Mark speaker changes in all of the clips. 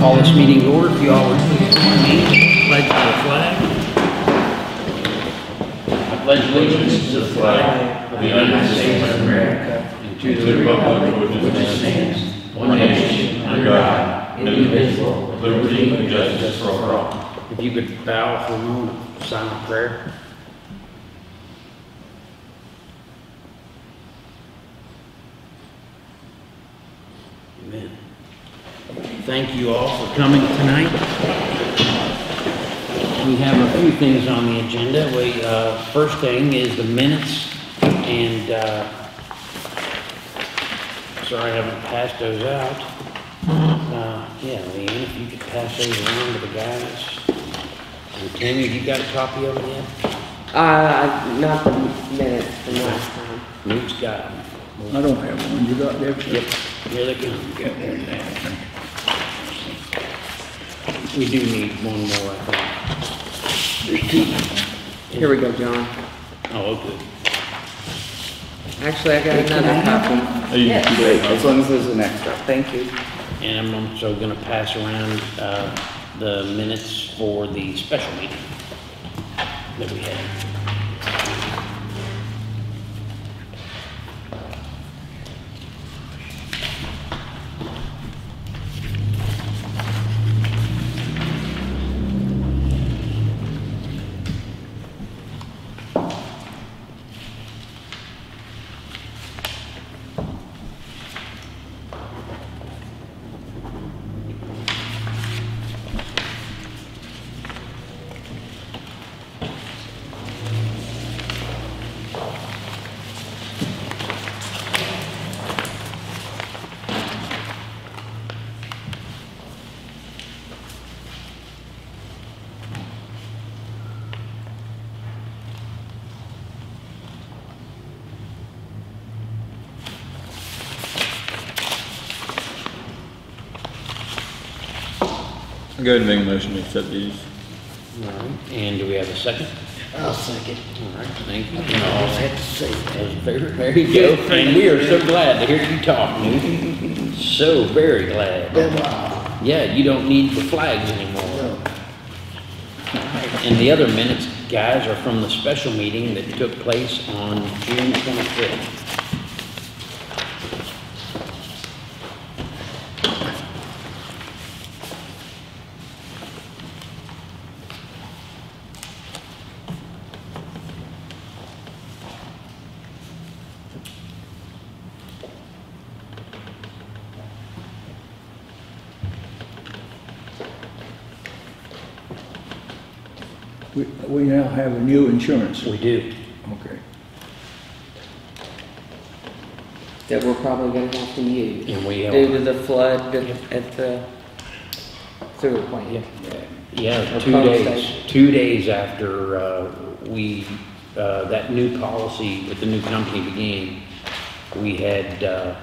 Speaker 1: call this meeting to order. If you all would please join me, pledge to the flag. I pledge allegiance to the flag of the United States of America and to the republic for which it stands, one nation, under God, indivisible, with liberty and justice for all. If you could bow for a moment, sign silent prayer. Amen. Thank you all for coming tonight. We have a few things on the agenda. We, uh, first thing is the minutes, and, uh, sorry I haven't passed those out. Uh, yeah, Leanne, if you could pass those around to the guys. And Tammy, you got a copy of it yet?
Speaker 2: Uh, not the minutes from last time.
Speaker 1: Luke's got them.
Speaker 3: I don't have one, you got that?
Speaker 1: Yep, here they come.
Speaker 3: Got one there.
Speaker 1: We do need one more, I think.
Speaker 2: Here we go, John.
Speaker 1: Oh, okay.
Speaker 2: Actually, I got another copy.
Speaker 4: Yes. Great, as long as there's an extra, thank you.
Speaker 1: And I'm also gonna pass around, uh, the minutes for the special meeting that we had.
Speaker 3: I'll go ahead and make a motion to accept these.
Speaker 1: All right, and do we have a second?
Speaker 4: I'll second.
Speaker 1: All right, thank you. And all had to say that. Very, there you go. And we are so glad to hear you talk, Newt. So very glad. Yeah, you don't need the flags anymore. And the other minutes, guys, are from the special meeting that took place on June twenty-fifth.
Speaker 3: We, we now have a new insurance.
Speaker 1: We do.
Speaker 3: Okay.
Speaker 2: That we're probably gonna have to use.
Speaker 1: And we
Speaker 2: Due to
Speaker 1: are,
Speaker 2: the flood at at the sewer plant.
Speaker 1: yeah,
Speaker 2: Or
Speaker 1: two
Speaker 2: pump
Speaker 1: days,
Speaker 2: station.
Speaker 1: two days after, uh, we, uh, that new policy with the new company began, we had, uh,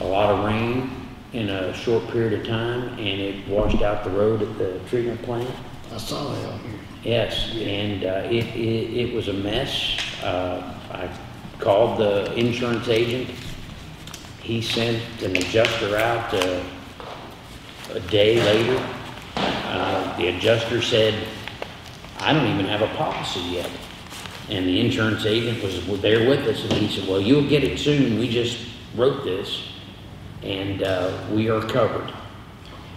Speaker 1: a lot of rain in a short period of time, and it washed out the road at the treatment plant.
Speaker 4: I saw that on here.
Speaker 1: Yes, and uh, it, it, it was a mess. Uh, I called the insurance agent. He sent an adjuster out uh, a day later. Uh, The adjuster said, I don't even have a policy yet. And the insurance agent was there with us, and he said, well, you'll get it soon. We just wrote this, and uh, we are covered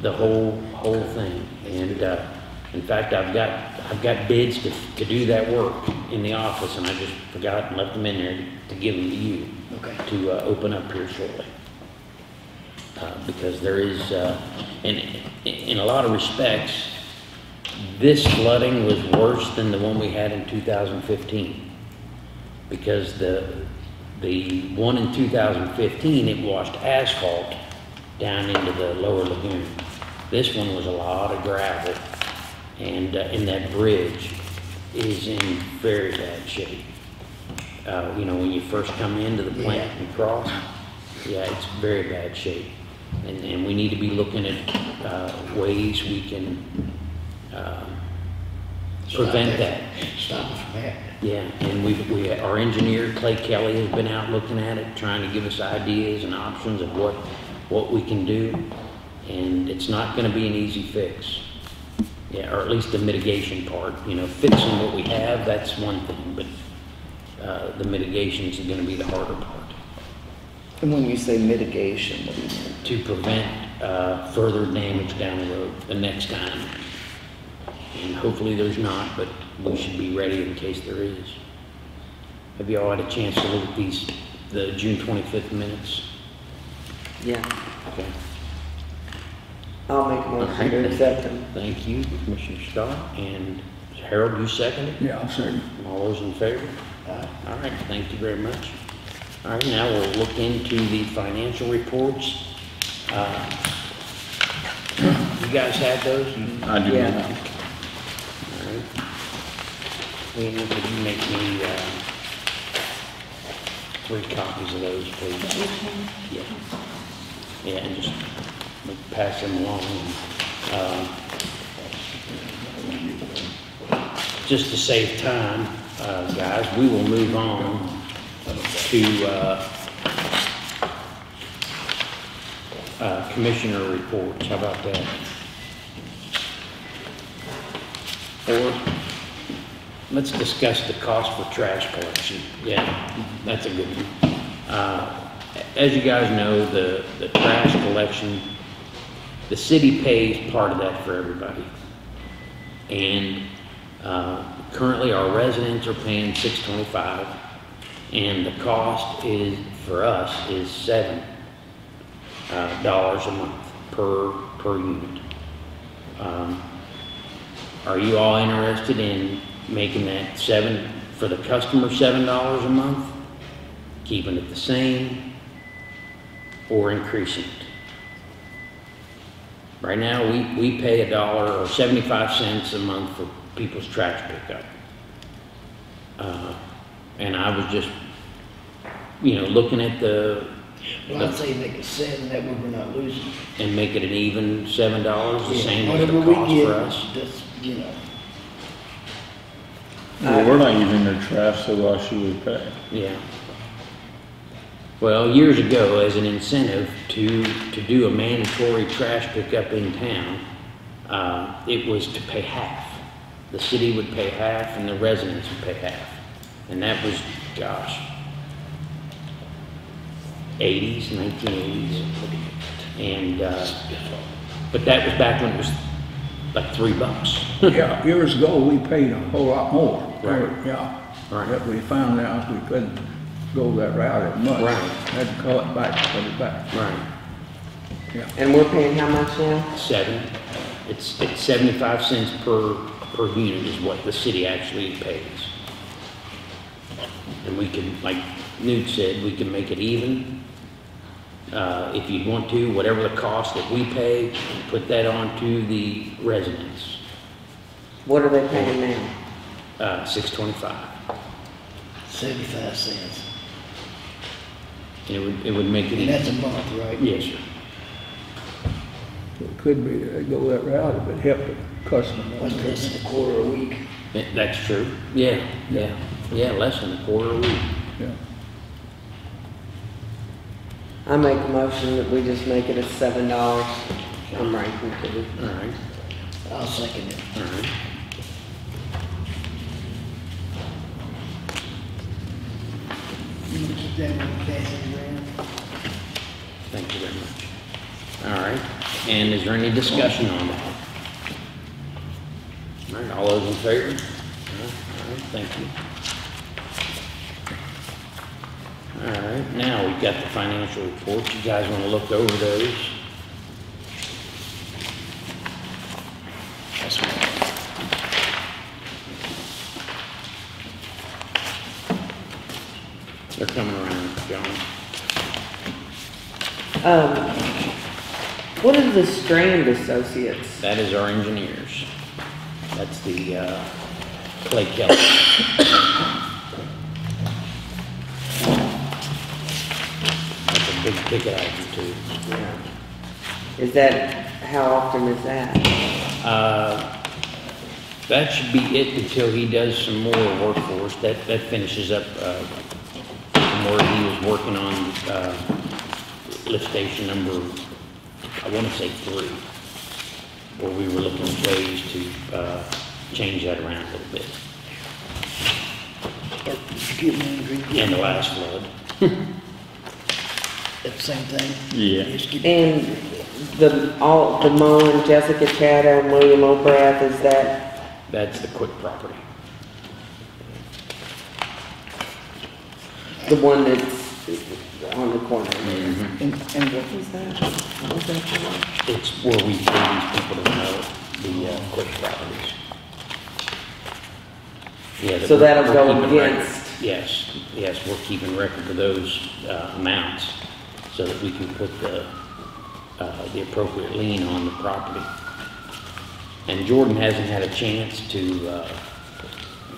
Speaker 1: the whole, whole thing. And, uh, in fact, I've got, I've got bids to, to do that work in the office, and I just forgot and left them in there to give them to you.
Speaker 4: Okay.
Speaker 1: To, uh, open up here shortly. Uh, because there is, uh, in, in a lot of respects, this flooding was worse than the one we had in two thousand fifteen. Because the, the one in two thousand fifteen, it washed asphalt down into the lower lagoon. This one was a lot of gravel, and, uh, and that bridge is in very bad shape. Uh, you know, when you first come into the plant and cross, yeah, it's very bad shape. And, and we need to be looking at, uh, ways we can, um, prevent that.
Speaker 4: Stop it from happening.
Speaker 1: Yeah, and we've, we, our engineer Clay Kelly has been out looking at it, trying to give us ideas and options of what, what we can do. And it's not gonna be an easy fix. Yeah, or at least the mitigation part, you know, fixing what we have, that's one thing, but, uh, the mitigations are gonna be the harder part.
Speaker 4: And when you say mitigation, what do you mean?
Speaker 1: To prevent, uh, further damage down the road the next time. And hopefully there's not, but we should be ready in case there is. Have you all had a chance to look at these, the June twenty-fifth minutes?
Speaker 2: Yeah,
Speaker 1: Okay.
Speaker 2: I'll make a motion to accept them.
Speaker 1: Thank you, Commissioner Scott, and Harold, you second it?
Speaker 3: Yeah, I'll second.
Speaker 1: All those in favor? All right, thank you very much. All right, now we'll look into the financial reports. Uh, You guys have those? You-
Speaker 3: I do
Speaker 2: Yeah.
Speaker 3: not.
Speaker 1: All right. Lean, could you make me, uh, three copies of those, please? Yeah. Yeah, and just like, pass them along. uh, Just to save time, uh, guys, we will move on to, uh, uh, commissioner reports. How about that? Or, let's discuss the cost for trash collection. Yeah, that's a good one. Uh, As you guys know, the, the trash collection, the city pays part of that for everybody. And, uh, currently our residents are paying six twenty-five, and the cost is, for us, is seven, uh, dollars a month per, per unit. Um, are you all interested in making that seven, for the customer, seven dollars a month? Keeping it the same? Or increasing it? Right now, we, we pay a dollar or seventy-five cents a month for people's trash pickup. Uh, And I was just, you know, looking at the,
Speaker 4: Well, I'd say make it seven, that way we're not losing.
Speaker 1: and make it an even seven dollars, the
Speaker 4: Yeah,
Speaker 1: same as the
Speaker 4: Whatever we
Speaker 1: cost
Speaker 4: get,
Speaker 1: for us.
Speaker 4: That's, you know,
Speaker 3: Well, we're not using their trash, so why should we pay?
Speaker 1: Yeah. Well, years ago, as an incentive to, to do a mandatory trash pickup in town, uh, it was to pay half. The city would pay half and the residents would pay half. And that was, gosh, eighties, nineteen eighties. And, uh, but that was back when it was like three bucks.
Speaker 3: Yeah, years ago, we paid a whole lot more.
Speaker 1: Right.
Speaker 3: Yeah.
Speaker 1: Right.
Speaker 3: But we found out we couldn't go that route as much.
Speaker 1: Right.
Speaker 3: Had to call it back, put it back.
Speaker 1: Right.
Speaker 3: Yeah.
Speaker 2: And we're paying how much now?
Speaker 1: Seven. It's, it's seventy-five cents per, per unit is what the city actually pays. And we can, like Newt said, we can make it even. Uh, if you want to, whatever the cost that we pay, put that on to the residents,
Speaker 2: What are they paying now?
Speaker 1: uh, six twenty-five.
Speaker 4: seventy-five cents.
Speaker 1: It would, it would make it
Speaker 4: And that's a
Speaker 1: even.
Speaker 4: month, right?
Speaker 1: Yes, sir.
Speaker 3: It could be, they go that route if it helped the customer.
Speaker 4: What's less than a quarter a week?
Speaker 1: That- That's true. Yeah, yeah, yeah, less than a quarter a week.
Speaker 3: Yeah.
Speaker 2: I make a motion that we just make it a seven dollars. I'm ranking too.
Speaker 1: All right,
Speaker 4: I'll second it.
Speaker 1: all right.
Speaker 4: You gonna keep that one passing around?
Speaker 1: Thank you very much. All right, and is there any discussion on that? All right, all those in favor? All right, all right, thank you. All right, now we've got the financial reports. You guys want to look over those?
Speaker 4: Right.
Speaker 1: They're coming around, John.
Speaker 2: Um, what is the Strand Associates?
Speaker 1: That is our engineers. That's the, uh, Clay Kelly. That's a big ticket item too.
Speaker 2: Is that, how often is that?
Speaker 1: Uh, That should be it until he does some more work for us. That, that finishes up, uh, where he was working on, uh, lift station number I want to say three, where we were looking at ways to, uh, change that around a little bit.
Speaker 4: Or Excuse me, repeat.
Speaker 1: And the last flood,
Speaker 4: That's the same thing?
Speaker 3: Yeah.
Speaker 4: Excuse-
Speaker 2: And the, all, the mowing, Jessica Chatham, William O'Brath, is that,
Speaker 1: that's the quick property.
Speaker 2: the one that's on the corner?
Speaker 4: And, and what,
Speaker 2: was that? Who's that for?
Speaker 1: It's where we pay these people to mow the, uh, quick properties. Yeah.
Speaker 2: So
Speaker 1: we're-
Speaker 2: that'll
Speaker 1: we're
Speaker 2: go
Speaker 1: keeping record.
Speaker 2: against-
Speaker 1: Yes, yes, we're keeping record of those, uh, amounts so that we can put the, uh, the appropriate lien on the property. And Jordan hasn't had a chance to, uh,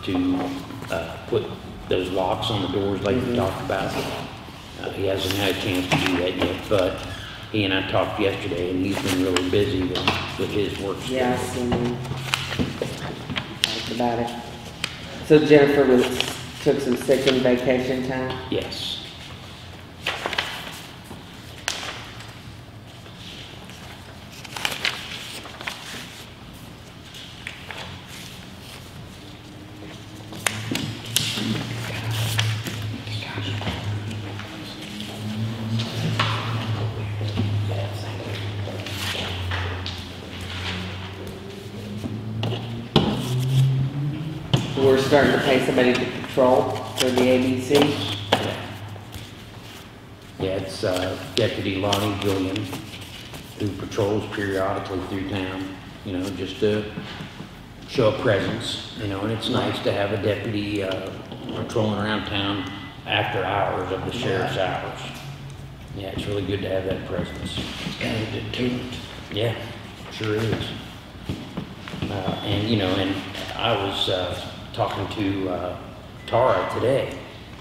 Speaker 1: to, uh, put those locks on the doors like we talked about. He hasn't had a chance to do that yet, but he and I talked yesterday and he's been really busy with, with his work.
Speaker 2: Yeah, I seen. Talked about it. So Jennifer was, took some sick and vacation time?
Speaker 1: Yes. Gilliam, who patrols periodically through town, you know, just to show a presence, you know, and it's nice to have a deputy uh, patrolling around town after hours of the sheriff's hours. Yeah, it's really good to have that presence.
Speaker 4: it's kind of a deterrent.
Speaker 1: Yeah, sure is. Uh, and, you know, and I was, uh, talking to, uh, Tara today,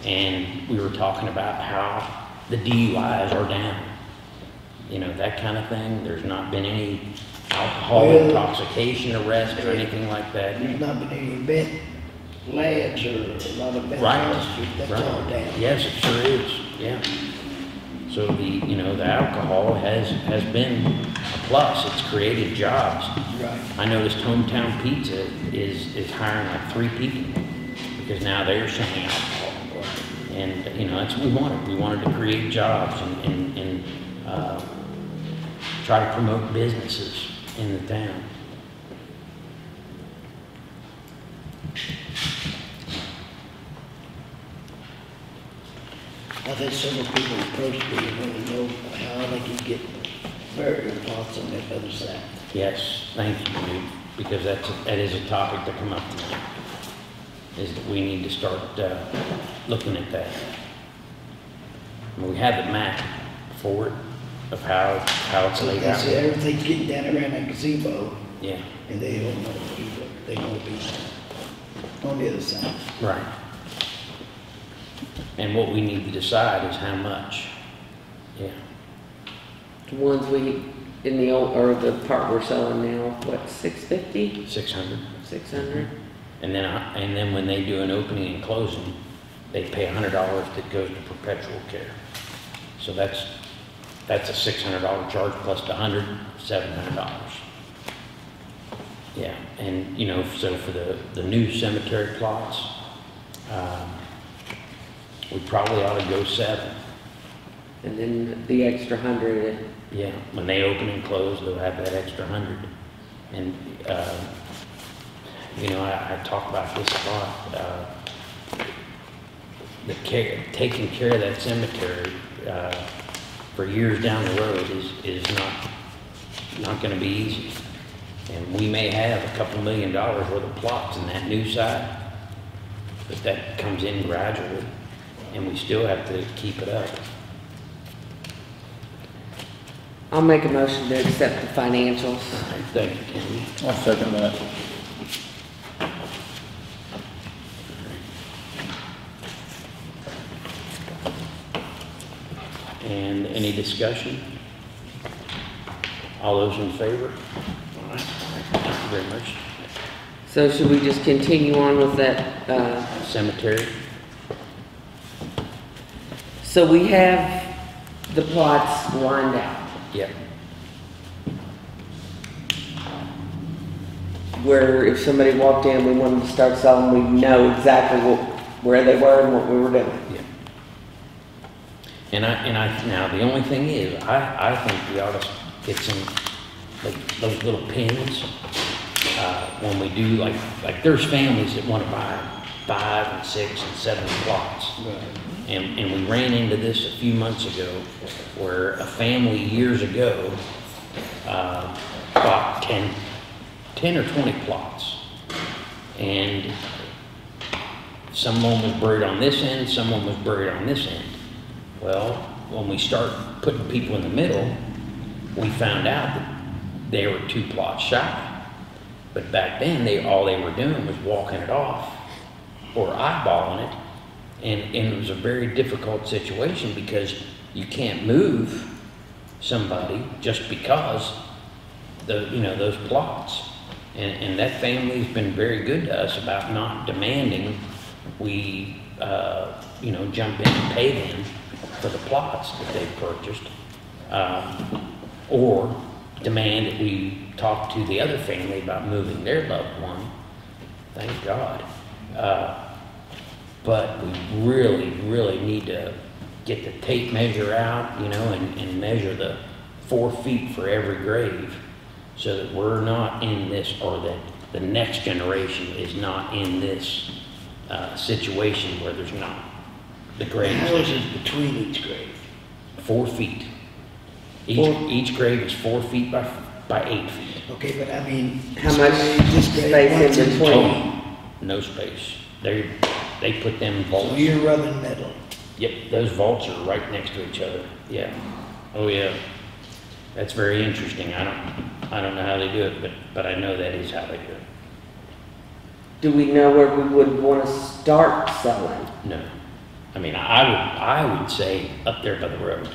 Speaker 1: and we were talking about how the DUIs are down. You know, that kind of thing. There's not been any alcohol
Speaker 4: Well-
Speaker 1: intoxication arrest or anything like that.
Speaker 4: There's not been any bet labs or a lot of bets
Speaker 1: Right,
Speaker 4: on the street, that's all
Speaker 1: right.
Speaker 4: down.
Speaker 1: Yes, it sure is, yeah. So the, you know, the alcohol has, has been a plus. It's created jobs.
Speaker 4: Right.
Speaker 1: I noticed Hometown Pizza is, is hiring like three people because now they're selling alcohol. And, you know, that's what we wanted. We wanted to create jobs and, and, and, uh, try to promote businesses in the town.
Speaker 4: I've had several people approach me and want to know how they can get burial plots on that other side.
Speaker 1: Yes, thank you, because that's, that is a topic to come up tonight. Is that we need to start, uh, looking at that. We have the map for it of how, how it's laid
Speaker 4: They
Speaker 1: out.
Speaker 4: say everything's getting down around that gazebo,
Speaker 1: Yeah,
Speaker 4: and they don't know either. They won't be on the other side.
Speaker 1: right. And what we need to decide is how much. Yeah,
Speaker 2: The ones we, in the old, or the part we're selling now, what, six fifty,
Speaker 1: six hundred.
Speaker 2: six hundred?
Speaker 1: And then, I- and then when they do an opening and closing, they pay a hundred dollars that goes to perpetual care. So that's, that's a six hundred dollar charge plus the hundred, seven hundred dollars. Yeah, and, you know, so for the, the new cemetery plots, um, we probably ought to go seven.
Speaker 2: And then the extra hundred,
Speaker 1: Yeah, when they open and close, they'll have that extra hundred. And, uh, you know, I, I talk about this a lot, uh, the care, taking care of that cemetery, uh, for years down the road is, is not, not gonna be easy. And we may have a couple million dollars worth of plots in that new site, but that comes in gradually, and we still have to keep it up.
Speaker 2: I'll make a motion to accept the financials.
Speaker 1: Thank you, Kenny.
Speaker 3: I'll second that.
Speaker 1: Discussion? All those in favor? Thank you very much.
Speaker 2: So should we just continue on with that? Uh,
Speaker 1: Cemetery?
Speaker 2: So we have the plots lined out.
Speaker 1: Yep.
Speaker 2: Where if somebody walked in, we wanted to start selling, we know exactly what, where they were and what we were doing.
Speaker 1: And I, and I, now, the only thing is, I, I think we ought to get some, like, those little pins, uh, when we do, like, like, there's families that wanna buy five and six and seven plots. And, and we ran into this a few months ago, where a family years ago, uh, bought 10, 10 or 20 plots. And someone was buried on this end, someone was buried on this end. Well, when we start putting people in the middle, we found out that they were two plots shy. But back then, they, all they were doing was walking it off or eyeballing it. And, and it was a very difficult situation because you can't move somebody just because the, you know, those plots. And, and that family's been very good to us about not demanding we, uh, you know, jump in and pay them for the plots that they've purchased. Uh, or demand that we talk to the other family about moving their loved one. Thank God. Uh, but we really, really need to get the tape measure out, you know, and, and measure the four feet for every grave so that we're not in this, or that the next generation is not in this, uh, situation where there's not the
Speaker 4: How is
Speaker 1: graves,
Speaker 4: it between each grave?
Speaker 1: four feet. Each,
Speaker 4: Four-
Speaker 1: each grave is four feet by, by eight feet.
Speaker 4: Okay, but I mean.
Speaker 2: How much
Speaker 4: this grave,
Speaker 2: space in between?
Speaker 1: No space. They, they put them
Speaker 4: So
Speaker 1: vaults.
Speaker 4: you're rubbing metal.
Speaker 1: Yep, those vaults are right next to each other, yeah. Oh, yeah. That's very interesting. I don't, I don't know how they do it, but, but I know that is how they do it.
Speaker 2: Do we know where we would want to start selling?
Speaker 1: No. I mean, I would, I would say up there by the road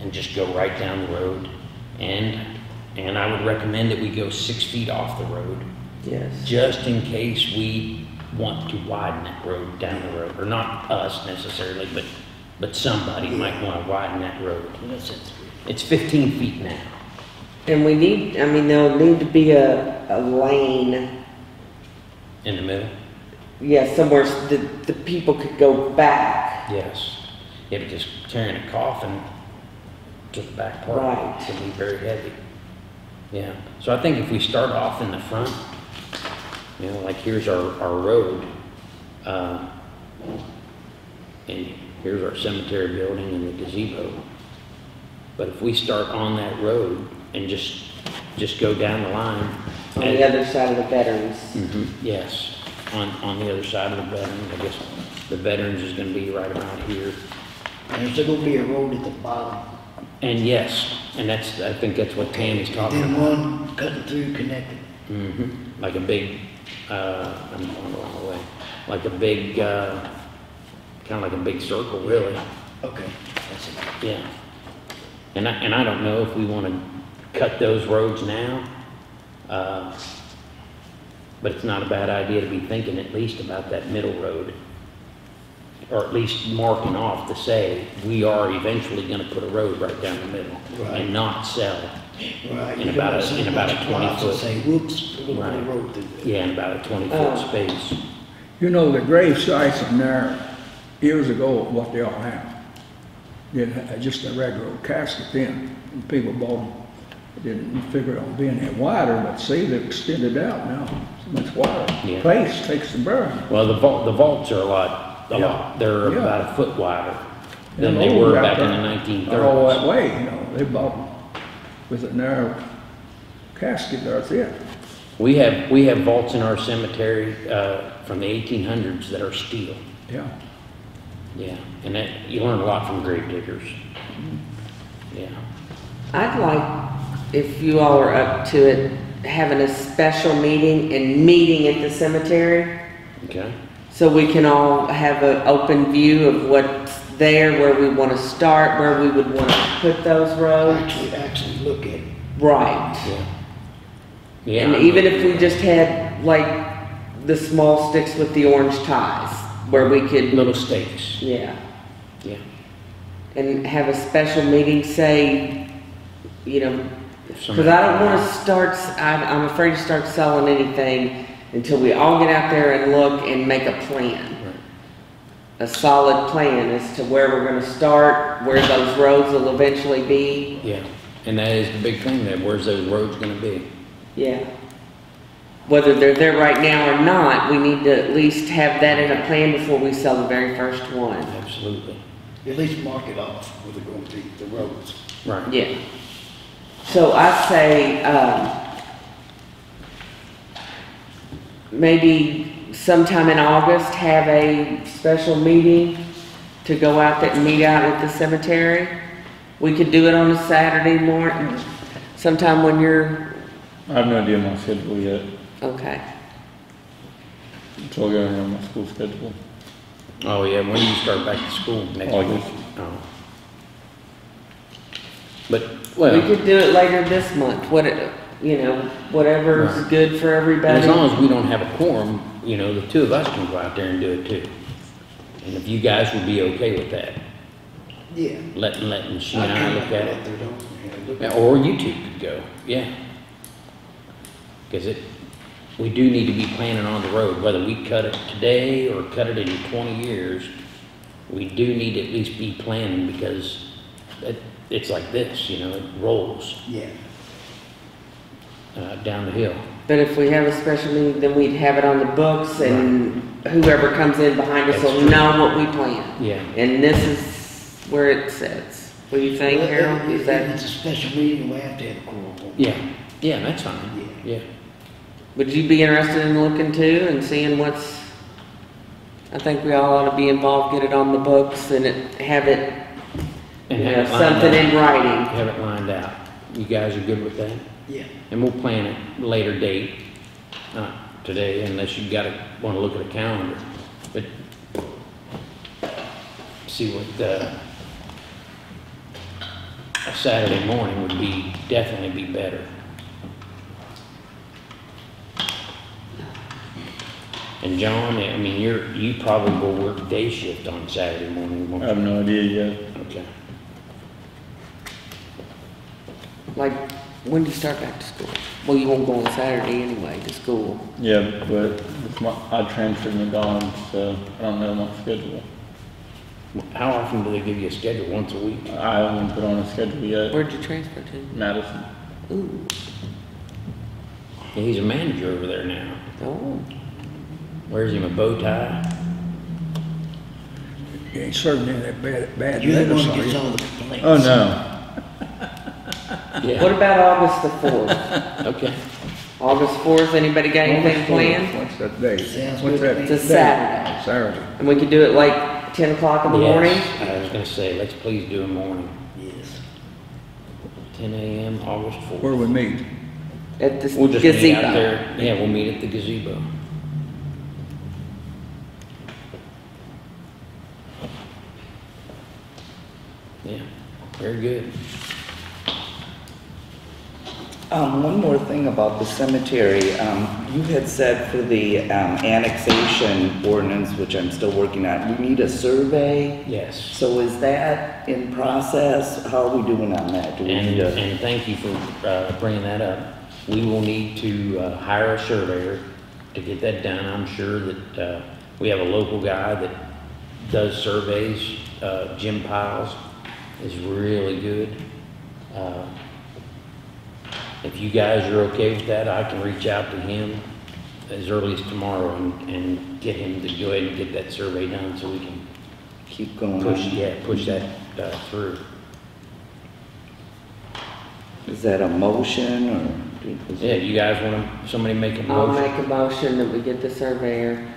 Speaker 1: and just go right down the road. And, and I would recommend that we go six feet off the road,
Speaker 2: Yes.
Speaker 1: just in case we want to widen that road down the road. Or not us necessarily, but, but somebody might want to widen that road.
Speaker 4: Sense.
Speaker 1: It's 15 feet now.
Speaker 2: And we need, I mean, there'll need to be a, a lane,
Speaker 1: In the middle?
Speaker 2: Yeah, somewhere that the people could go back.
Speaker 1: Yes. Yeah, because carrying a coffin to the back part
Speaker 2: Right.
Speaker 1: can be very heavy. Yeah. So I think if we start off in the front, you know, like here's our, our road, uh, and here's our cemetery building and the gazebo. But if we start on that road and just, just go down the line.
Speaker 2: On the other side of the veterans.
Speaker 1: Mhm, Yes, on, on the other side of the veterans, I guess the veterans is gonna be right about here.
Speaker 4: And there's gonna be a road at the bottom.
Speaker 1: And yes, and that's, I think that's what Tammy's talking
Speaker 4: Then
Speaker 1: about.
Speaker 4: one cutting through connected.
Speaker 1: Mm-hmm. like a big, uh, I'm going the wrong way, like a big, uh, kinda like a big circle, really,
Speaker 4: Okay, that's it.
Speaker 1: yeah. And I, and I don't know if we wanna cut those roads now, uh, but it's not a bad idea to be thinking at least about that middle road. Or at least marking off to say, we are eventually gonna put a road right down the middle
Speaker 4: Right.
Speaker 1: and not sell.
Speaker 4: Right.
Speaker 1: In
Speaker 4: you
Speaker 1: about
Speaker 4: don't
Speaker 1: a-
Speaker 4: see
Speaker 1: in about a
Speaker 4: much
Speaker 1: 20
Speaker 4: plots that
Speaker 1: foot.
Speaker 4: Say, whoops, we're gonna put
Speaker 1: Right.
Speaker 4: a road through there.
Speaker 1: Yeah, in about a twenty foot uh, space.
Speaker 3: You know, the grave sites in there, years ago, what they all have. Didn't just a regular casket then, and people bought them. Didn't figure on being any wider, but see, they've extended out now, so much wider.
Speaker 1: Yeah.
Speaker 3: Place takes the burn.
Speaker 1: Well, the vault, the vaults are a lot, a
Speaker 3: Yeah.
Speaker 1: lot, they're
Speaker 3: Yeah.
Speaker 1: about a foot wider than
Speaker 3: And
Speaker 1: they
Speaker 3: old
Speaker 1: were
Speaker 3: out
Speaker 1: back in the
Speaker 3: there
Speaker 1: nineteen
Speaker 3: are All that
Speaker 1: thirties.
Speaker 3: way, you know, they bought them with a narrow casket, that's it.
Speaker 1: We have, we have vaults in our cemetery, uh, from the eighteen hundreds that are steel.
Speaker 3: Yeah.
Speaker 1: Yeah, and that, you learn a lot from grave diggers. Yeah,
Speaker 2: I'd like, if you all are up to it, having a special meeting and meeting at the cemetery.
Speaker 1: okay,
Speaker 2: So we can all have an open view of what's there, where we want to start, where we would want to put those roads.
Speaker 4: Actually, actually look at it.
Speaker 2: Right.
Speaker 1: yeah. Yeah.
Speaker 2: And
Speaker 1: I'm
Speaker 2: even if
Speaker 1: you.
Speaker 2: we just had like the small sticks with the orange ties, where we could,
Speaker 1: Little stakes,
Speaker 2: yeah.
Speaker 1: yeah,
Speaker 2: And have a special meeting, say, you know,
Speaker 1: If
Speaker 2: Cause I don't wanna start, s- I'm, I'm afraid to start selling anything until we all get out there and look and make a plan.
Speaker 1: Right.
Speaker 2: A solid plan as to where we're gonna start, where those roads will eventually be.
Speaker 1: Yeah, and that is the big thing, that where's those roads gonna be?
Speaker 2: Yeah. Whether they're there right now or not, we need to at least have that in a plan before we sell the very first one.
Speaker 1: Absolutely.
Speaker 4: At least mark it off where they're going to be, the roads.
Speaker 1: Right.
Speaker 2: Yeah. So I say, um, maybe sometime in August, have a special meeting to go out there and meet out at the cemetery. We could do it on a Saturday morning, sometime when you're,
Speaker 5: I have no idea my schedule yet,
Speaker 2: okay.
Speaker 5: until I go on my school schedule.
Speaker 1: Oh, yeah, when do you start back to school? Next week? Oh. But,
Speaker 2: We could do it later this month, what, it- you know, whatever's
Speaker 1: Right.
Speaker 2: good for
Speaker 1: and
Speaker 2: everybody.
Speaker 1: as long as we don't have a quorum, you know, the two of us can go out there and do it too. And if you guys would be okay with that,
Speaker 4: Yeah.
Speaker 1: letting, letting she and I look at it.
Speaker 4: out there, don't we? Look
Speaker 1: Yeah, Or you two could go, yeah. Because it, we do need to be planning on the road, whether we cut it today or cut it in twenty years. We do need to at least be planning because it, it's like this, you know, it rolls,
Speaker 4: Yeah.
Speaker 1: uh, down the hill.
Speaker 2: But if we have a special meeting, then we'd have it on the books and whoever comes in behind us
Speaker 1: That's
Speaker 2: will
Speaker 1: true.
Speaker 2: know what we plan.
Speaker 1: Yeah,
Speaker 2: And this is where it sits. What do you think,
Speaker 4: Well,
Speaker 2: Harold?
Speaker 4: if-
Speaker 2: Is
Speaker 4: If
Speaker 2: that,
Speaker 4: it's a special meeting, we have to have a quorum.
Speaker 1: yeah, yeah, that's fine,
Speaker 4: Yeah.
Speaker 1: yeah.
Speaker 2: would you be interested in looking too and seeing what's, I think we all ought to be involved, get it on the books and it, have it, you
Speaker 1: And
Speaker 2: know,
Speaker 1: have it lined
Speaker 2: something
Speaker 1: out.
Speaker 2: in writing.
Speaker 1: Have it lined out. You guys are good with that?
Speaker 4: Yeah.
Speaker 1: And we'll plan it later date, not today unless you gotta, wanna look at a calendar, but see what, uh, a Saturday morning would be, definitely be better. And John, I mean, you're, you probably will work day shift on Saturday morning,
Speaker 5: I
Speaker 1: won't
Speaker 5: have
Speaker 1: you?
Speaker 5: no idea yet.
Speaker 1: Okay.
Speaker 2: Like, when do you start back to school? Well, you won't go on Saturday anyway to school.
Speaker 5: Yeah, but it's my, I transferred to Dawn, so I don't know my schedule.
Speaker 1: How often do they give you a schedule? Once a week?
Speaker 5: I haven't put on a schedule yet.
Speaker 2: Where'd you transfer to?
Speaker 5: Madison.
Speaker 2: Ooh,
Speaker 1: Yeah, he's a manager over there now.
Speaker 2: oh,
Speaker 1: Wears him a bow tie.
Speaker 3: You ain't serving any of that bad, bad
Speaker 4: You're the one
Speaker 3: lettuce,
Speaker 4: that gets all the complaints.
Speaker 5: Oh, no.
Speaker 2: What about August the fourth?
Speaker 1: okay.
Speaker 2: August fourth, anybody got anything planned?
Speaker 3: What's that day?
Speaker 4: Sounds
Speaker 3: What's
Speaker 4: good to
Speaker 3: that
Speaker 4: me.
Speaker 2: It's a
Speaker 3: day?
Speaker 2: Saturday.
Speaker 3: Saturday.
Speaker 2: And we could do it like ten o'clock in the morning?
Speaker 1: Yes, I was gonna say, let's please do a morning,
Speaker 4: Yes.
Speaker 1: ten AM, August
Speaker 3: Where
Speaker 1: fourth.
Speaker 3: we meet?
Speaker 2: At the
Speaker 1: We'll just meet out
Speaker 2: gazebo.
Speaker 1: there, yeah, we'll meet at the gazebo. Yeah, very good.
Speaker 6: Um, one more thing about the cemetery. Um, you had said for the, um, annexation ordinance, which I'm still working on, we need a survey.
Speaker 1: Yes.
Speaker 6: So is that in process? How are we doing on that? Do we
Speaker 1: And,
Speaker 6: need a,
Speaker 1: and thank you for, uh, bringing that up. We will need to, uh, hire a surveyor to get that done. I'm sure that, uh, we have a local guy that does surveys, uh, Jim Piles is really good. Uh, If you guys are okay with that, I can reach out to him as early as tomorrow and, and get him to go ahead and get that survey done so we can
Speaker 6: keep going?
Speaker 1: push,
Speaker 6: on?
Speaker 1: yeah, push that, uh, through.
Speaker 6: Is that a motion or? is
Speaker 1: Yeah,
Speaker 6: it-
Speaker 1: you guys want to, somebody make a
Speaker 2: I'll
Speaker 1: motion?
Speaker 2: make a motion that we get the surveyor.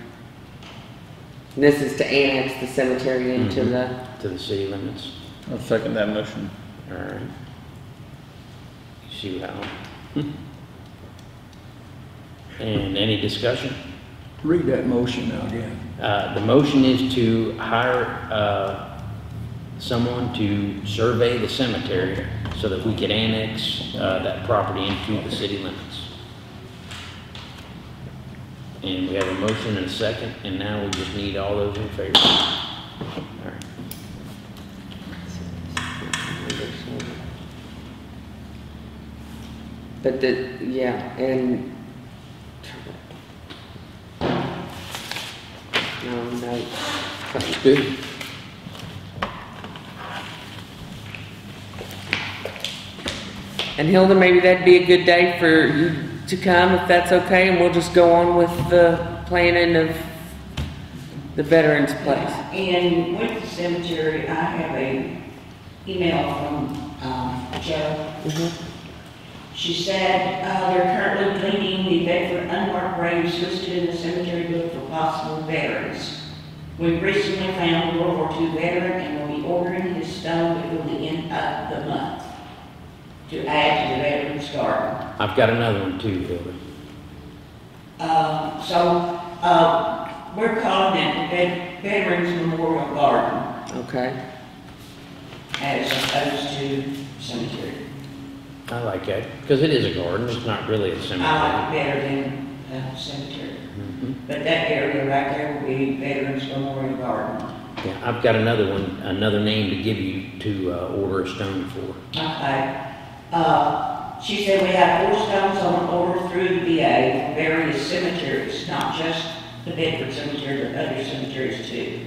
Speaker 2: And This is to annex the cemetery into
Speaker 1: Mhm.
Speaker 2: the,
Speaker 1: To the city limits,
Speaker 5: I'll second that motion.
Speaker 1: all right. See how? And any discussion?
Speaker 3: Read that motion now again.
Speaker 1: Uh, the motion is to hire, uh, someone to survey the cemetery so that we could annex, uh, that property into the city limits. And we have a motion and a second, and now we just need all those in favor. All right.
Speaker 2: But the, yeah, and. No, no.
Speaker 1: Good.
Speaker 2: And Hilda, maybe that'd be a good day for you to come, if that's okay, and we'll just go on with the planning of the veterans place.
Speaker 7: And with the cemetery, I have a email from, um, Joe.
Speaker 2: Mhm.
Speaker 7: She said, uh, they're currently cleaning the Bedford unmarked graves listed in the cemetery book for possible veterans. We recently found a World War II veteran and will be ordering his stone before the end of the month to add to the veterans garden.
Speaker 1: I've got another one too, Hilda.
Speaker 7: Uh, so, uh, we're calling it the Vet- Veterans Memorial Garden
Speaker 2: Okay,
Speaker 7: as opposed to cemetery.
Speaker 1: I like that, because it is a garden, it's not really a
Speaker 7: I
Speaker 1: cemetery.
Speaker 7: like it better than uh, cemetery.
Speaker 1: Mhm.
Speaker 7: But that area right there will be Veterans Memorial Garden.
Speaker 1: Yeah, I've got another one, another name to give you to uh, order a stone for.
Speaker 7: Okay. Uh, she said we have four stones on order through the VA for various cemeteries, not just the Bedford Cemetery, but other cemeteries too.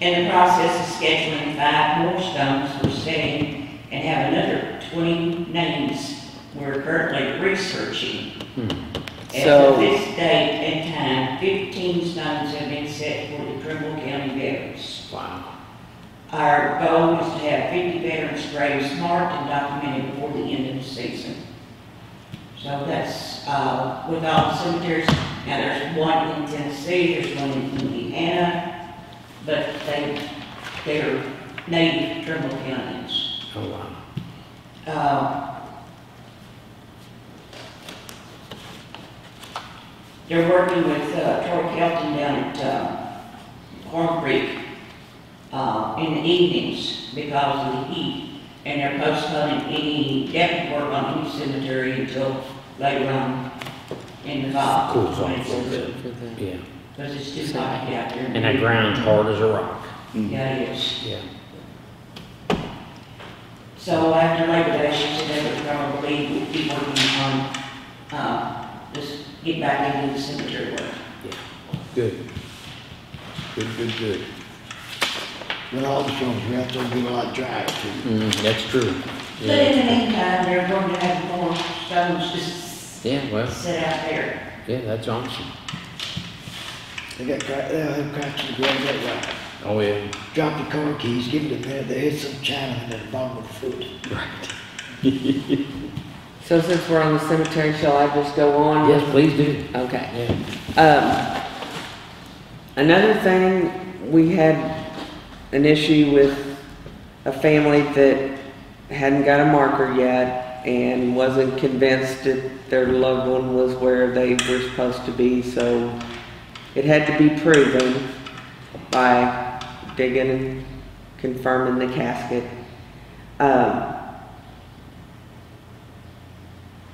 Speaker 7: In the process of scheduling five more stones for setting and have another twenty names we're currently researching.
Speaker 1: Hmm.
Speaker 7: As
Speaker 2: So-
Speaker 7: of this date and time, fifteen stones have been set for the Trimble County veterans.
Speaker 1: Wow.
Speaker 7: Our goal is to have fifty veterans graves marked and documented before the end of the season. So that's, uh, with all the cemeteries, now there's one in Tennessee, there's one in Indiana, but they, they're native Trimble Counties.
Speaker 1: Oh, wow.
Speaker 7: Uh, They're working with uh, Troy Kelton down at uh, Corn Creek uh, in the evenings because of the heat. And they're postponing any depth work on any cemetery until later on in the fall.
Speaker 1: Cool, off a
Speaker 7: it's
Speaker 1: little
Speaker 7: good,
Speaker 1: bit.
Speaker 2: the,
Speaker 1: Yeah,
Speaker 7: Because it's too hot out there.
Speaker 1: and that ground's hard as a rock.
Speaker 7: Yeah, it is.
Speaker 1: Yeah.
Speaker 7: So after Labor Day, she said they would probably be working on, uh, just get back into the cemetery work.
Speaker 1: Yeah, good. Good, good, good.
Speaker 4: But all the stones, we have to do a lot drier too.
Speaker 1: Mm, that's true.
Speaker 7: But in the
Speaker 1: Yeah,
Speaker 7: meantime, they're going to have more stones just
Speaker 1: Yeah, well,
Speaker 7: sit out there.
Speaker 1: yeah, that's awesome.
Speaker 4: They got crack, they'll have cracks in the ground, that right.
Speaker 1: Oh, yeah.
Speaker 4: Drop the car keys, give them to them, they hit some china in the bottom of the foot.
Speaker 1: Right.
Speaker 2: so since we're on the cemetery, shall I just go on?
Speaker 1: Yes, please do.
Speaker 2: Okay.
Speaker 1: Yeah.
Speaker 2: Um, another thing, we had an issue with a family that hadn't got a marker yet and wasn't convinced that their loved one was where they were supposed to be, so it had to be proven by digging and confirming the casket. Um,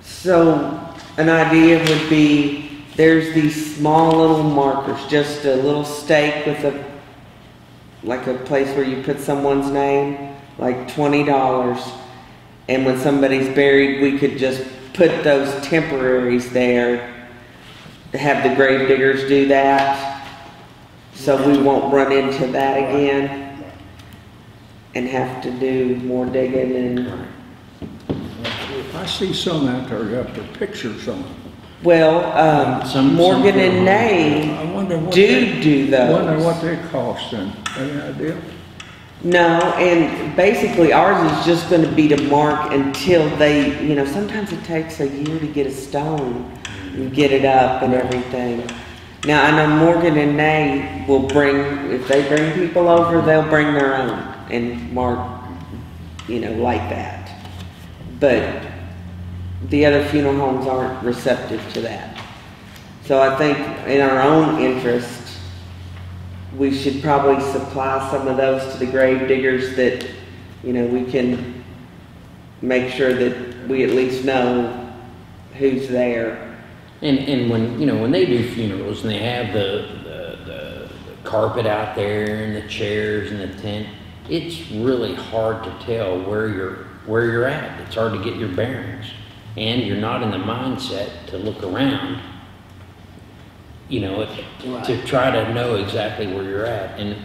Speaker 2: so, an idea would be, there's these small little markers, just a little stake with a, like a place where you put someone's name, like twenty dollars. And when somebody's buried, we could just put those temporaries there, have the grave diggers do that, so we won't run into that again and have to do more digging and
Speaker 3: I see some out there, got their pictures on.
Speaker 2: Well, um,
Speaker 1: Some-
Speaker 2: Morgan
Speaker 1: some-
Speaker 2: and Nay
Speaker 3: I wonder what
Speaker 2: do
Speaker 3: they,
Speaker 2: do those.
Speaker 3: I wonder what they cost then, any idea?
Speaker 2: No, and basically ours is just gonna be to mark until they, you know, sometimes it takes a year to get a stone and get it up and everything. Now, I know Morgan and Nay will bring, if they bring people over, they'll bring their own and mark, you know, like that. But the other funeral homes aren't receptive to that. So I think in our own interest, we should probably supply some of those to the grave diggers that, you know, we can make sure that we at least know who's there.
Speaker 1: And, and when, you know, when they do funerals and they have the, the, the the carpet out there and the chairs and the tent, it's really hard to tell where you're, where you're at. It's hard to get your bearings. and you're not in the mindset to look around, you know, it- to try to know exactly where you're at. And,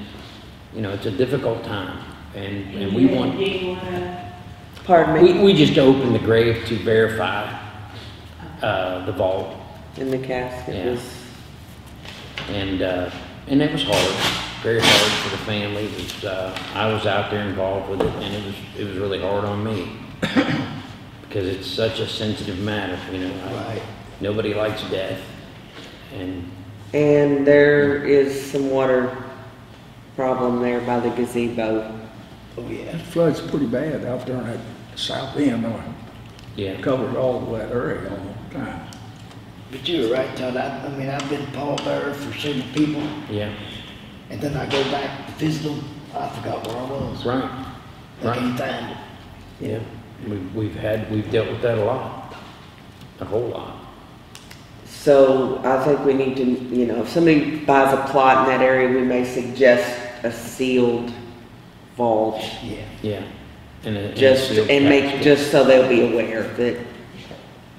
Speaker 1: you know, it's a difficult time, and, and we want,
Speaker 7: Do you wanna,
Speaker 2: Pardon
Speaker 1: we,
Speaker 2: me,
Speaker 1: we just opened the grave to verify, uh, the vault.
Speaker 2: In the casket
Speaker 1: Yeah.
Speaker 2: was,
Speaker 1: And, uh, and it was hard, very hard for the family. It was, uh, I was out there involved with it and it was, it was really hard on me. Because it's such a sensitive matter, you know. I-
Speaker 4: Right.
Speaker 1: Nobody likes death. And,
Speaker 2: and there is some water problem there by the gazebo.
Speaker 4: Oh, yeah.
Speaker 3: It floods pretty bad out there on that south end, or
Speaker 1: yeah,
Speaker 3: covered all of that area all the time.
Speaker 4: But you were right, Todd. I, I mean, I've been pallbearer for several people,
Speaker 1: yeah,
Speaker 4: and then I go back to visit them. I forgot where I was.
Speaker 1: right,
Speaker 4: I
Speaker 1: right.
Speaker 4: can't find it.
Speaker 1: Yeah, we, we've had, we've dealt with that a lot, a whole lot.
Speaker 2: So I think we need to, you know, if somebody buys a plot in that area, we may suggest a sealed vault.
Speaker 4: Yeah.
Speaker 1: Yeah. And a-
Speaker 2: Just,
Speaker 1: sealed
Speaker 2: and make, just so they'll be aware that,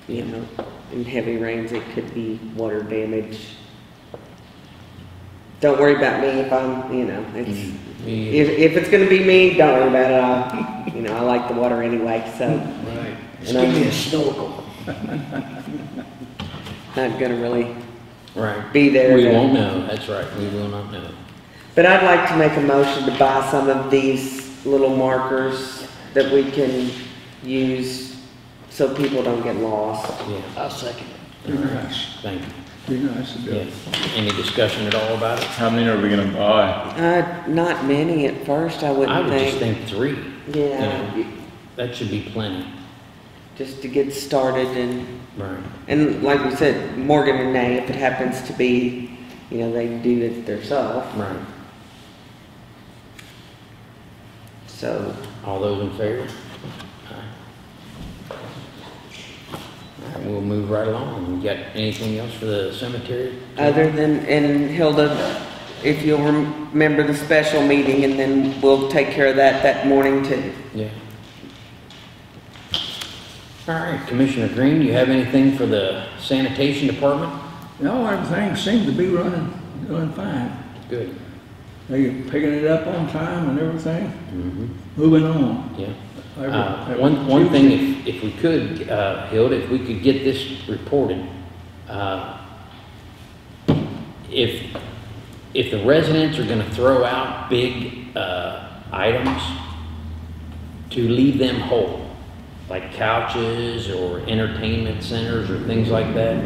Speaker 2: you know, in heavy rains, it could be water damage. Don't worry about me if I'm, you know, it's, mm-hmm.
Speaker 1: Me
Speaker 2: if, if it's gonna be me, don't worry about it. I, you know, I like the water anyway, so
Speaker 4: Right. Just give
Speaker 2: I'm-
Speaker 4: me a snorkel.
Speaker 2: not gonna really
Speaker 1: Right.
Speaker 2: be there.
Speaker 1: We won't know, that's right, we will not know.
Speaker 2: But I'd like to make a motion to buy some of these little markers that we can use so people don't get lost.
Speaker 1: Yeah,
Speaker 4: I'll second it.
Speaker 3: Be nice,
Speaker 1: thank you.
Speaker 3: be nice to do
Speaker 1: Yeah,
Speaker 3: it.
Speaker 1: any discussion at all about it?
Speaker 5: How many are we gonna buy?
Speaker 2: Uh, not many at first, I
Speaker 1: I
Speaker 2: wouldn't
Speaker 1: would just
Speaker 2: think.
Speaker 1: think three.
Speaker 2: Yeah,
Speaker 1: You know, That should be plenty.
Speaker 2: just to get started and,
Speaker 1: Right.
Speaker 2: and like we said, Morgan and Nay, if it happens to be, you know, they do it themselves,
Speaker 1: Right.
Speaker 2: so.
Speaker 1: All those in favor? Aye. All right, we'll move right along. You got anything else for the cemetery?
Speaker 2: Other than, and Hilda, if you'll rem- remember the special meeting and then we'll take care of that that morning too.
Speaker 1: Yeah. All right, Commissioner Green, you have anything for the sanitation department?
Speaker 3: No, everything seems to be running, doing fine.
Speaker 1: Good.
Speaker 3: They picking it up on time and everything,
Speaker 1: Mm-hmm.
Speaker 3: moving on.
Speaker 1: Yeah. Uh, One, one thing, if, if we could, uh, Hilda, if we could get this reported, uh, if, if the residents are gonna throw out big, uh, items, to leave them whole, like couches or entertainment centers or things like that.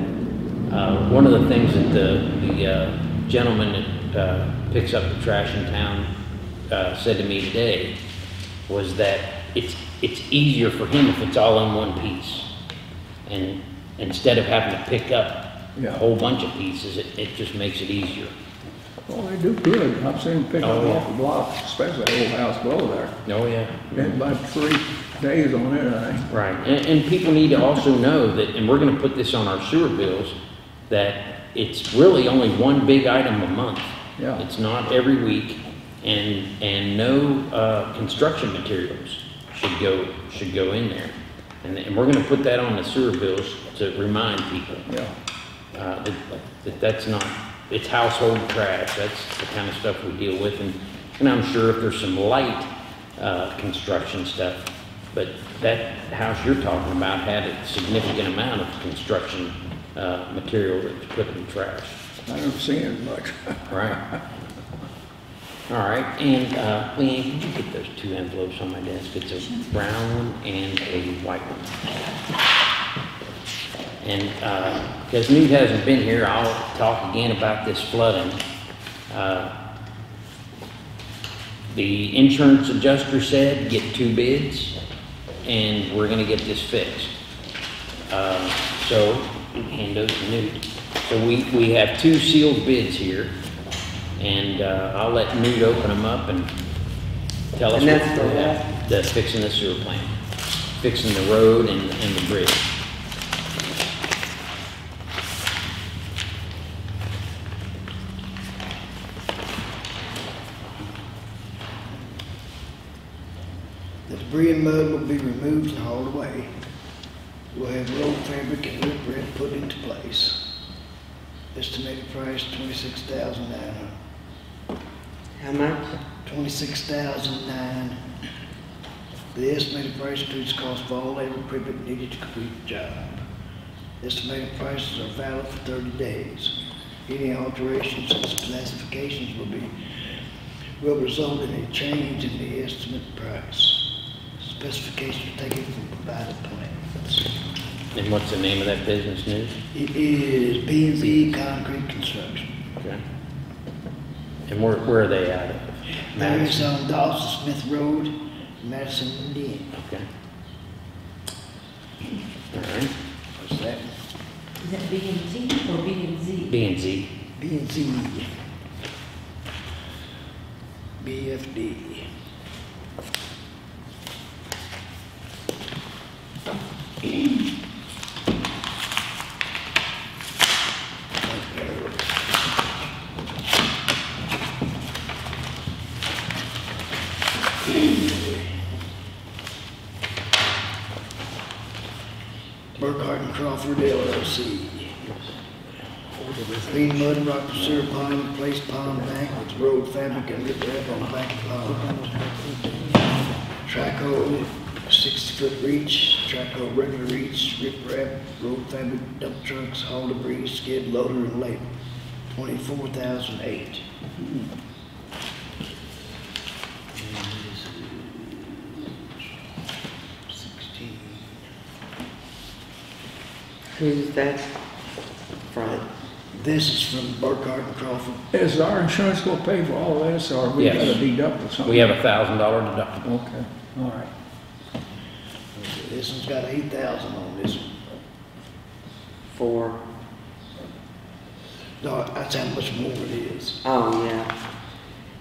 Speaker 1: Uh, one of the things that the, the uh, gentleman that uh, picks up the trash in town uh, said to me today was that it's, it's easier for him if it's all in one piece. And instead of having to pick up a
Speaker 3: Yeah.
Speaker 1: whole bunch of pieces, it, it just makes it easier.
Speaker 3: Oh, they do good. I've seen them pick up
Speaker 1: Oh, yeah.
Speaker 3: off the block, especially the old house below there.
Speaker 1: Oh, yeah.
Speaker 3: Been about three days on it, I think.
Speaker 1: Right, and, and people need to also know that, and we're gonna put this on our sewer bills, that it's really only one big item a month.
Speaker 3: Yeah.
Speaker 1: It's not every week, and, and no, uh, construction materials should go, should go in there. And, and we're gonna put that on the sewer bills to remind people,
Speaker 3: Yeah.
Speaker 1: uh, that, that that's not, it's household trash, that's the kind of stuff we deal with, and, and I'm sure if there's some light, uh, construction stuff, but that house you're talking about had a significant amount of construction, uh, material that was put in the trash.
Speaker 3: I don't see it much.
Speaker 1: Right. All right, and, uh, Leanne, could you get those two envelopes on my desk? It's a brown one and a white one. And, uh, because Newt hasn't been here, I'll talk again about this flooding. Uh, The insurance adjuster said, get two bids, and we're gonna get this fixed. Uh, So, hand those to Newt. So we, we have two sealed bids here, and uh, I'll let Newt open them up and tell us
Speaker 2: And
Speaker 1: what
Speaker 2: that's for
Speaker 1: we have. The fixing the sewer plant, fixing the road and, and the bridge.
Speaker 4: The debris and mud will be removed and hauled away. We'll have road fabric and riprap put into place. Estimated price twenty-six thousand nine hundred.
Speaker 2: How much?
Speaker 4: Twenty-six thousand nine. The estimated price includes cost of all labor equipment needed to complete the job. Estimated prices are valid for thirty days. Any alterations in specifications will be, will result in a change in the estimate price. Specifications taken from provided plans.
Speaker 1: And what's the name of that business news?
Speaker 4: It is B and Z Concrete Construction.
Speaker 1: Okay. And where, where are they at? of?
Speaker 4: That is
Speaker 1: Madison?
Speaker 4: on Dawson Smith Road, Madison, Indiana.
Speaker 1: Okay. All right,
Speaker 4: What's that?
Speaker 8: Is that B and T or B and Z?
Speaker 1: B and Z.
Speaker 4: B and Z. BFD. Burkhardt and Crawford LLC. Rock sewer pond, replace pond bank with road fabric and riprap on bank pond. trackhoe, sixty foot reach, trackhoe regular reach, rip wrap, road fabric, dump trucks, haul debris, skid loader and labor. Twenty-four thousand eight.
Speaker 2: Who's that?
Speaker 4: This is from Burkhardt and Crawford.
Speaker 3: Is our insurance gonna pay for all this, or we
Speaker 1: Yes.
Speaker 3: gotta deduct or something?
Speaker 1: We have a thousand dollar deductible.
Speaker 3: Okay, all right.
Speaker 4: This one's got eight thousand on this one.
Speaker 2: For,
Speaker 4: No, that's how much more it is.
Speaker 2: oh, yeah.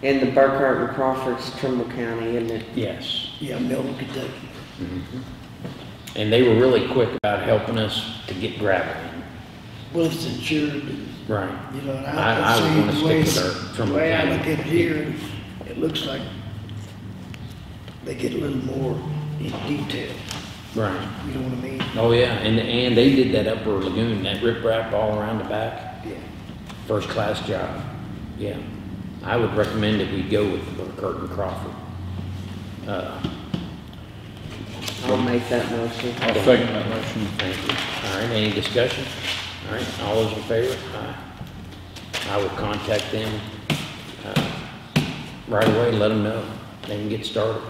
Speaker 2: And the Burkhardt and Crawford's Trimble County, isn't it?
Speaker 1: Yes.
Speaker 4: Yeah, Milton, Kentucky. Mm-hmm.
Speaker 1: And they were really quick about helping us to get gravel in.
Speaker 4: Well, it's insured, and,
Speaker 1: Right.
Speaker 4: you know, and
Speaker 1: I-
Speaker 4: I,
Speaker 1: I would
Speaker 4: I
Speaker 1: wanna
Speaker 4: see the way,
Speaker 1: stick with
Speaker 4: it's-
Speaker 1: our
Speaker 4: the
Speaker 1: Trimble
Speaker 4: way I
Speaker 1: County.
Speaker 4: look at it here, it looks like they get a little more in detail,
Speaker 1: Right.
Speaker 4: you know what I mean?
Speaker 1: Oh, yeah, and, and they did that upper lagoon, that riprap all around the back.
Speaker 4: Yeah.
Speaker 1: First class job. Yeah. I would recommend that we go with the Burkhardt and Crawford. Uh,
Speaker 2: I'll make that motion.
Speaker 5: I'll second that motion.
Speaker 1: Thank you. All right, any discussion? All right, all those in favor? Aye. I will contact them, uh, right away, let them know, they can get started.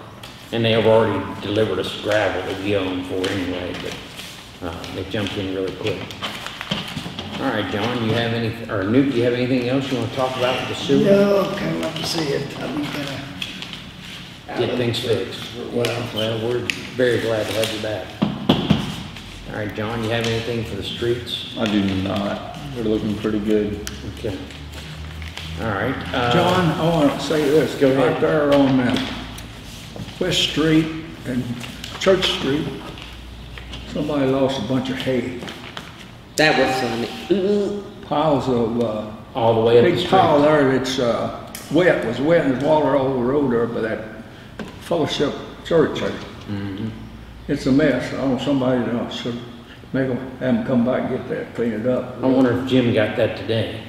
Speaker 1: And they have already delivered us gravel that we own for anyway, but, uh, they jumped in really quick. All right, John, you have any, or Newt, do you have anything else you wanna talk about with the sewer?
Speaker 4: No, kinda like you said, I'm gonna.
Speaker 1: Get things fixed.
Speaker 4: Well,
Speaker 1: Well, we're very glad to have you back. All right, John, you have anything for the streets?
Speaker 5: I do not. They're looking pretty good.
Speaker 1: Okay. All right. uh,
Speaker 3: John, I wanna say this.
Speaker 1: Go ahead.
Speaker 3: Right there on, uh, West Street and Church Street, somebody lost a bunch of hay.
Speaker 2: That was funny. Ooh,
Speaker 3: Piles of, uh,
Speaker 1: All the way up the
Speaker 3: big pile
Speaker 1: street.
Speaker 3: there that's, uh, wet, was wet and there's water all over the road there by that fellowship church there.
Speaker 1: Mhm.
Speaker 3: It's a mess. I want somebody to, should make them, have them come back and get that, clean it up.
Speaker 1: I wonder if Jim got that today.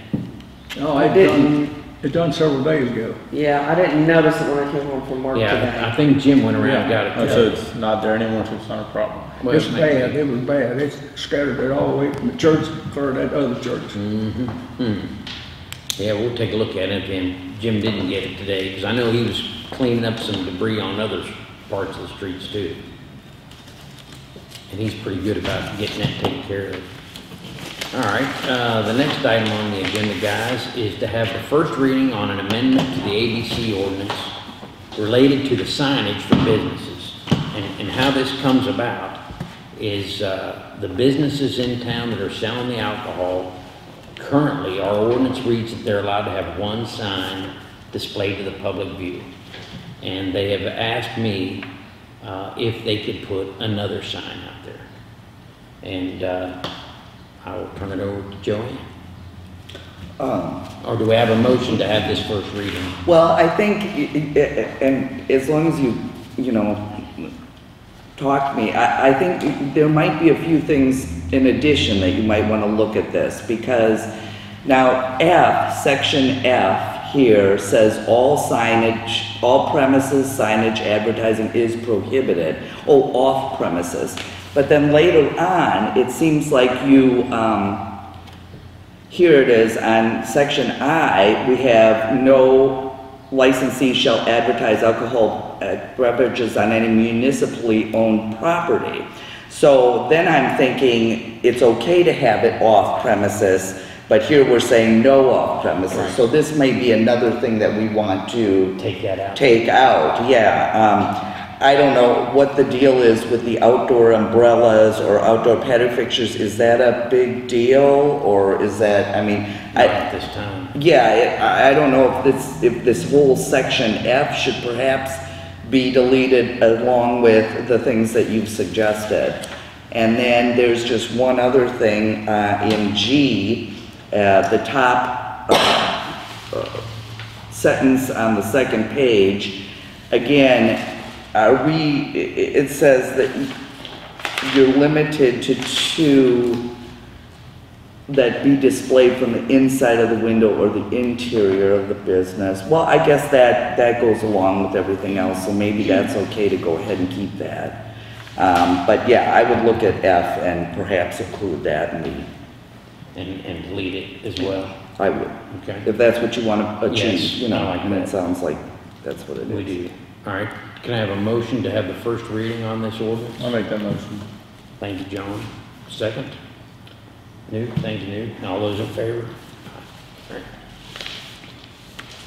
Speaker 3: No,
Speaker 2: I
Speaker 3: it
Speaker 2: didn't.
Speaker 3: done, it done several days ago.
Speaker 2: Yeah, I didn't notice it when I came home from work
Speaker 1: Yeah, I think Jim went around and got it
Speaker 5: Oh, So it's not there anymore, so it's not a problem.
Speaker 1: Well,
Speaker 3: It's
Speaker 1: maybe.
Speaker 3: bad, it was bad. It scattered it all the way from the church for that other church.
Speaker 1: Mhm. Hmm. Yeah, we'll take a look at it and Jim didn't get it today, because I know he was cleaning up some debris on other parts of the streets too. And he's pretty good about getting that taken care of. All right, uh, the next item on the agenda, guys, is to have the first reading on an amendment to the ABC ordinance related to the signage for businesses. And, and how this comes about is, uh, the businesses in town that are selling the alcohol, currently, our ordinance reads that they're allowed to have one sign displayed to the public view. And they have asked me, uh, if they could put another sign there. And, uh, I will turn it over to Joey.
Speaker 6: Um,
Speaker 1: Or do we have a motion to have this first reading?
Speaker 6: Well, I think, i- i- and as long as you, you know, talk to me. I, I think there might be a few things in addition that you might want to look at this, because now F, section F here says all signage, all premises signage advertising is prohibited. Oh, off premises. But then later on, it seems like you, um, here it is, on section I, we have no licensee shall advertise alcohol uh, beverages on any municipally owned property. So then I'm thinking it's okay to have it off premises, but here we're saying no off premises.
Speaker 1: Right.
Speaker 6: So this may be another thing that we want to
Speaker 1: Take that out.
Speaker 6: take out, yeah. Um, I don't know what the deal is with the outdoor umbrellas or outdoor patio fixtures. Is that a big deal or is that, I mean,
Speaker 1: Not
Speaker 6: I,
Speaker 1: at this time.
Speaker 6: yeah, it- I, I don't know if this, if this whole section F should perhaps be deleted along with the things that you've suggested. And then there's just one other thing, uh, in G, uh, the top, uh, uh, sentence on the second page. Again, are we, i- i- it says that you're limited to two that be displayed from the inside of the window or the interior of the business. Well, I guess that, that goes along with everything else, so maybe that's okay to go ahead and keep that. Um, but yeah, I would look at F and perhaps include that in the,
Speaker 1: And, and delete it as well.
Speaker 6: I would.
Speaker 1: Okay.
Speaker 6: If that's what you want to
Speaker 1: Yes,
Speaker 6: achieve, you know,
Speaker 1: I like
Speaker 6: and it
Speaker 1: that.
Speaker 6: sounds like that's what it is.
Speaker 1: We do. All right. Can I have a motion to have the first reading on this ordinance?
Speaker 5: I'll make that motion.
Speaker 1: Thank you, John. Second? Newt, thank you, Newt. All those in favor? All right.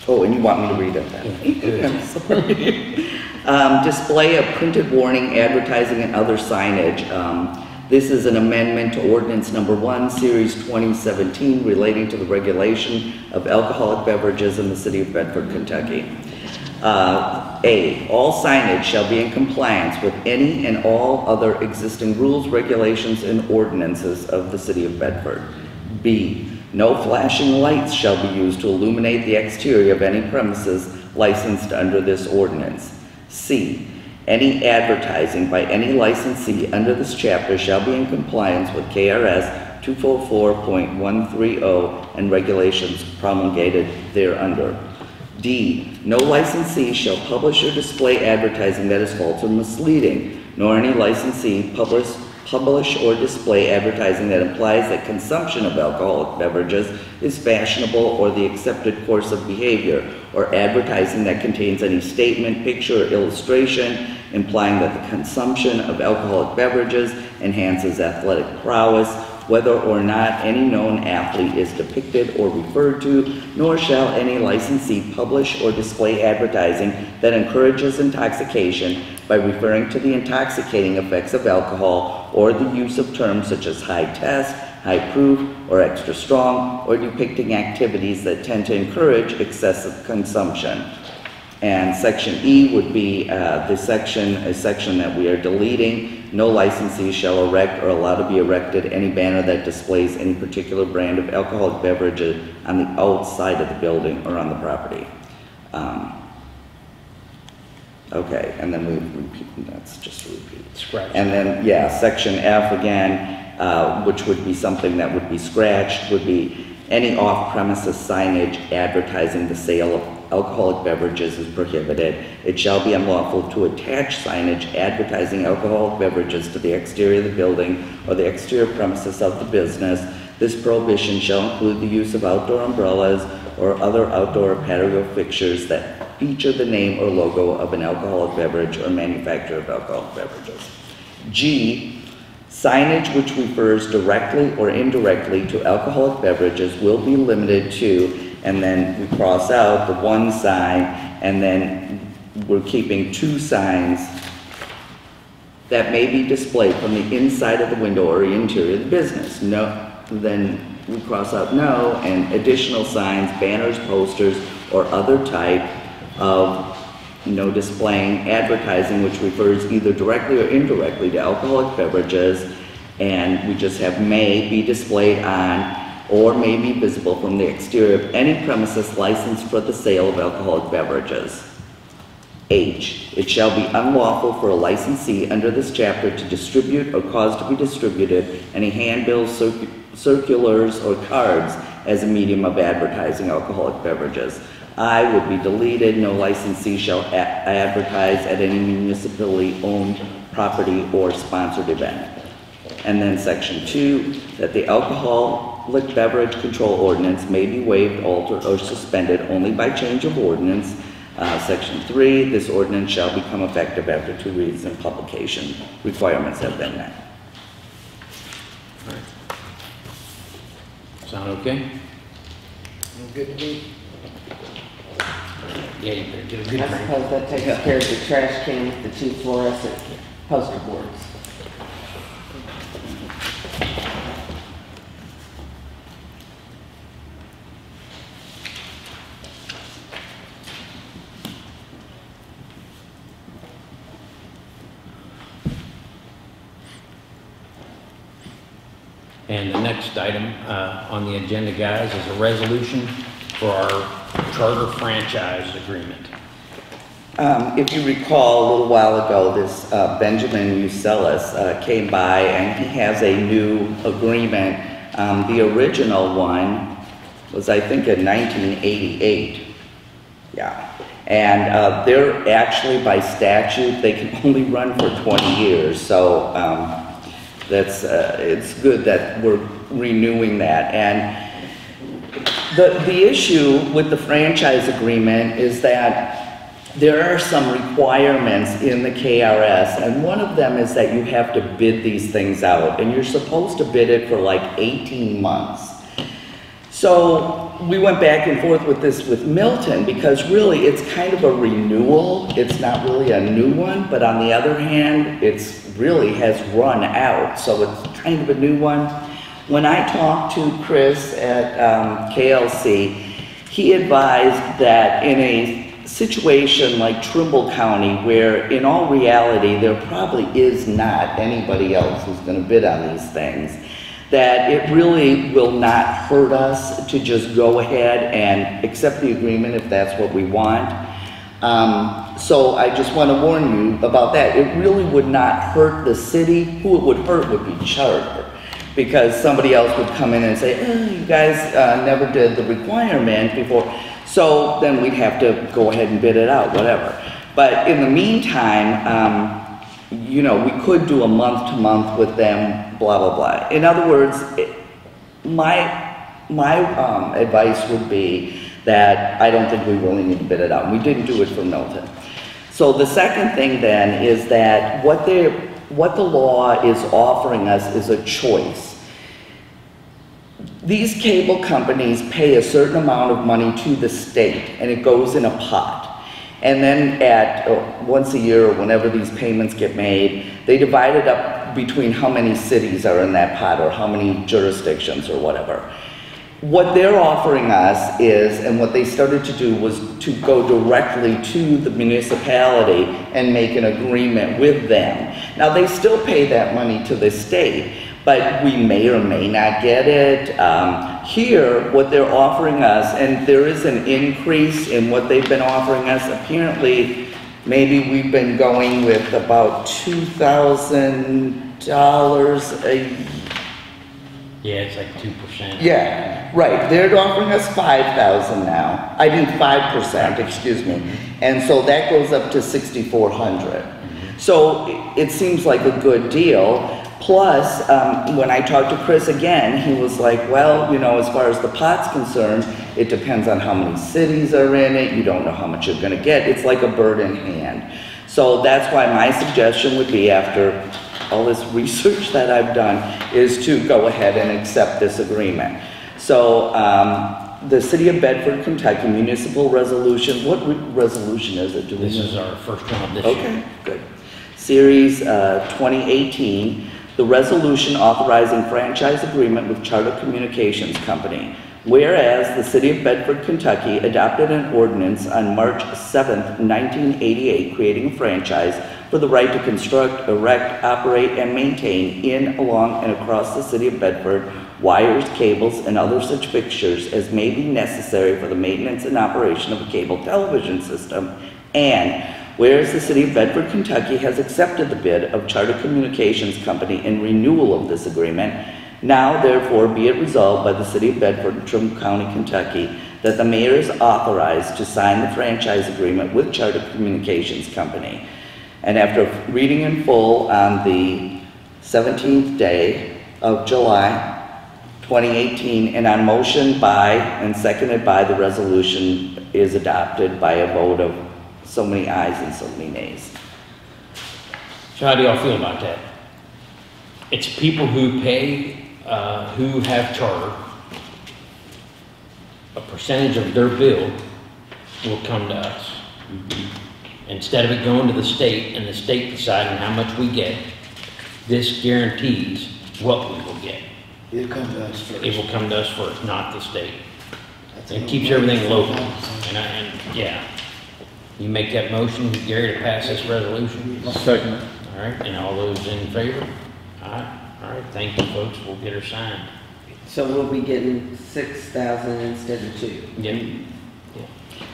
Speaker 6: Oh, and you want me to read it then?
Speaker 1: Good.
Speaker 6: I'm sorry. Um, display of printed warning, advertising, and other signage. Um, this is an amendment to ordinance number one, series 2017, relating to the regulation of alcoholic beverages in the city of Bedford, Kentucky. Uh, A, all signage shall be in compliance with any and all other existing rules, regulations, and ordinances of the city of Bedford. B, no flashing lights shall be used to illuminate the exterior of any premises licensed under this ordinance. C, any advertising by any licensee under this chapter shall be in compliance with KRS 244.130 and regulations promulgated thereunder. D, no licensee shall publish or display advertising that is false or misleading, nor any licensee publish, publish or display advertising that implies that consumption of alcoholic beverages is fashionable or the accepted course of behavior, or advertising that contains any statement, picture, or illustration implying that the consumption of alcoholic beverages enhances athletic prowess, whether or not any known athlete is depicted or referred to, nor shall any licensee publish or display advertising that encourages intoxication by referring to the intoxicating effects of alcohol or the use of terms such as high test, high proof, or extra strong, or depicting activities that tend to encourage excessive consumption. And section E would be uh, the section, a section that we are deleting. No licensee shall erect or allow to be erected any banner that displays any particular brand of alcoholic beverages on the outside of the building or on the property. Um, Okay, and then we repeat, that's just a repeat.
Speaker 1: Scratch.
Speaker 6: And then, yeah, section F again, uh, which would be something that would be scratched, would be any off-premises signage advertising the sale of alcoholic beverages is prohibited. It shall be unlawful to attach signage advertising alcoholic beverages to the exterior of the building or the exterior premises of the business. This prohibition shall include the use of outdoor umbrellas or other outdoor patio fixtures that feature the name or logo of an alcoholic beverage or manufacturer of alcoholic beverages. G, signage which refers directly or indirectly to alcoholic beverages will be limited to, and then we cross out the one sign, and then we're keeping two signs that may be displayed from the inside of the window or the interior of the business. No, then we cross out no, and additional signs, banners, posters, or other type of, you know, displaying advertising which refers either directly or indirectly to alcoholic beverages, and we just have may be displayed on or may be visible from the exterior of any premises licensed for the sale of alcoholic beverages. H, it shall be unlawful for a licensee under this chapter to distribute or cause to be distributed any handbills, circu- circulars, or cards as a medium of advertising alcoholic beverages. I would be deleted, no licensee shall advertise at any municipally-owned property or sponsored event. And then section two, that the alcoholic beverage control ordinance may be waived, altered, or suspended only by change of ordinance. Uh, section three, this ordinance shall become effective after two readings and publication requirements have been met.
Speaker 1: Sound okay?
Speaker 4: All good to me?
Speaker 1: Yeah, you better get a good
Speaker 2: I
Speaker 1: drink.
Speaker 2: suppose that takes care of the trash can with the two fluorescent poster boards.
Speaker 1: And the next item uh, on the agenda, guys, is a resolution for our charter franchise agreement.
Speaker 6: Um, if you recall, a little while ago, this uh, Benjamin Ucelis uh, came by and he has a new agreement. Um, the original one was, I think, in 1988. Yeah. And uh, they're actually, by statute, they can only run for 20 years. So um, that's, uh, it's good that we're renewing that. And the, the issue with the franchise agreement is that there are some requirements in the KRS, and one of them is that you have to bid these things out, and you're supposed to bid it for like 18 months. So we went back and forth with this with Milton because really it's kind of a renewal. It's not really a new one, but on the other hand, it's really has run out, so it's kind of a new one. When I talked to Chris at um, KLC, he advised that in a situation like Trimble County, where in all reality, there probably is not anybody else who's gonna bid on these things, that it really will not hurt us to just go ahead and accept the agreement if that's what we want. Um, so I just want to warn you about that. It really would not hurt the city. Who it would hurt would be Charter. Because somebody else would come in and say, oh, you guys uh, never did the requirement before. So then we'd have to go ahead and bid it out, whatever. But in the meantime, um, you know, we could do a month to month with them, blah, blah, blah. In other words, it- my, my, um, advice would be that I don't think we really need to bid it out. We didn't do it for Milton. So the second thing then is that what what the law is offering us is a choice. These cable companies pay a certain amount of money to the state, and it goes in a pot. And then at, uh, once a year, or whenever these payments get made, they divide it up between how many cities are in that pot, or how many jurisdictions, or whatever. What they're offering us is, and what they started to do was to go directly to the municipality and make an agreement with them. Now, they still pay that money to the state, but we may or may not get it. Um, here, what they're offering us, and there is an increase in what they've been offering us, apparently, maybe we've been going with about two thousand dollars a
Speaker 1: Yeah, it's like two percent.
Speaker 6: yeah, right. They're offering us five thousand now. I mean, five percent, excuse me. And so that goes up to sixty-four hundred. So it seems like a good deal. Plus, um, when I talked to Chris again, he was like, well, you know, as far as the pot's concerned, it depends on how many cities are in it. You don't know how much you're gonna get. It's like a bird in hand. So that's why my suggestion would be after all this research that I've done is to go ahead and accept this agreement. So, um, the City of Bedford, Kentucky municipal resolution, what re- resolution is it? Do
Speaker 1: This is our first one of this year.
Speaker 6: Okay, good. Series uh, 2018, the resolution authorizing franchise agreement with Charter Communications Company. Whereas the City of Bedford, Kentucky adopted an ordinance on March 7th, 1988, creating a franchise for the right to construct, erect, operate, and maintain in, along, and across the City of Bedford wires, cables, and other such fixtures as may be necessary for the maintenance and operation of a cable television system. And Whereas the city of Bedford, Kentucky has accepted the bid of Charter Communications Company in renewal of this agreement, now therefore be it resolved by the city of Bedford and Trimble County, Kentucky, that the mayor is authorized to sign the franchise agreement with Charter Communications Company. And after reading in full on the 17th day of July 2018, and on motion by and seconded by, the resolution is adopted by a vote of so many ayes and so many nays.
Speaker 1: So how do y'all feel about that? It's people who pay, uh, who have charter. A percentage of their bill will come to us. Instead of it going to the state and the state deciding how much we get, this guarantees what we will get.
Speaker 4: It'll come to us first.
Speaker 1: It will come to us first, not the state.
Speaker 4: That's
Speaker 1: It
Speaker 4: a
Speaker 1: keeps
Speaker 4: no-brainer.
Speaker 1: everything local. And I, and, yeah. You make that motion, Gary, to pass this resolution?
Speaker 5: I'll second it.
Speaker 1: All right, and all those in favor? All right, all right, thank you, folks, we'll get her signed.
Speaker 2: So we'll be getting six thousand instead of two.
Speaker 1: Yep.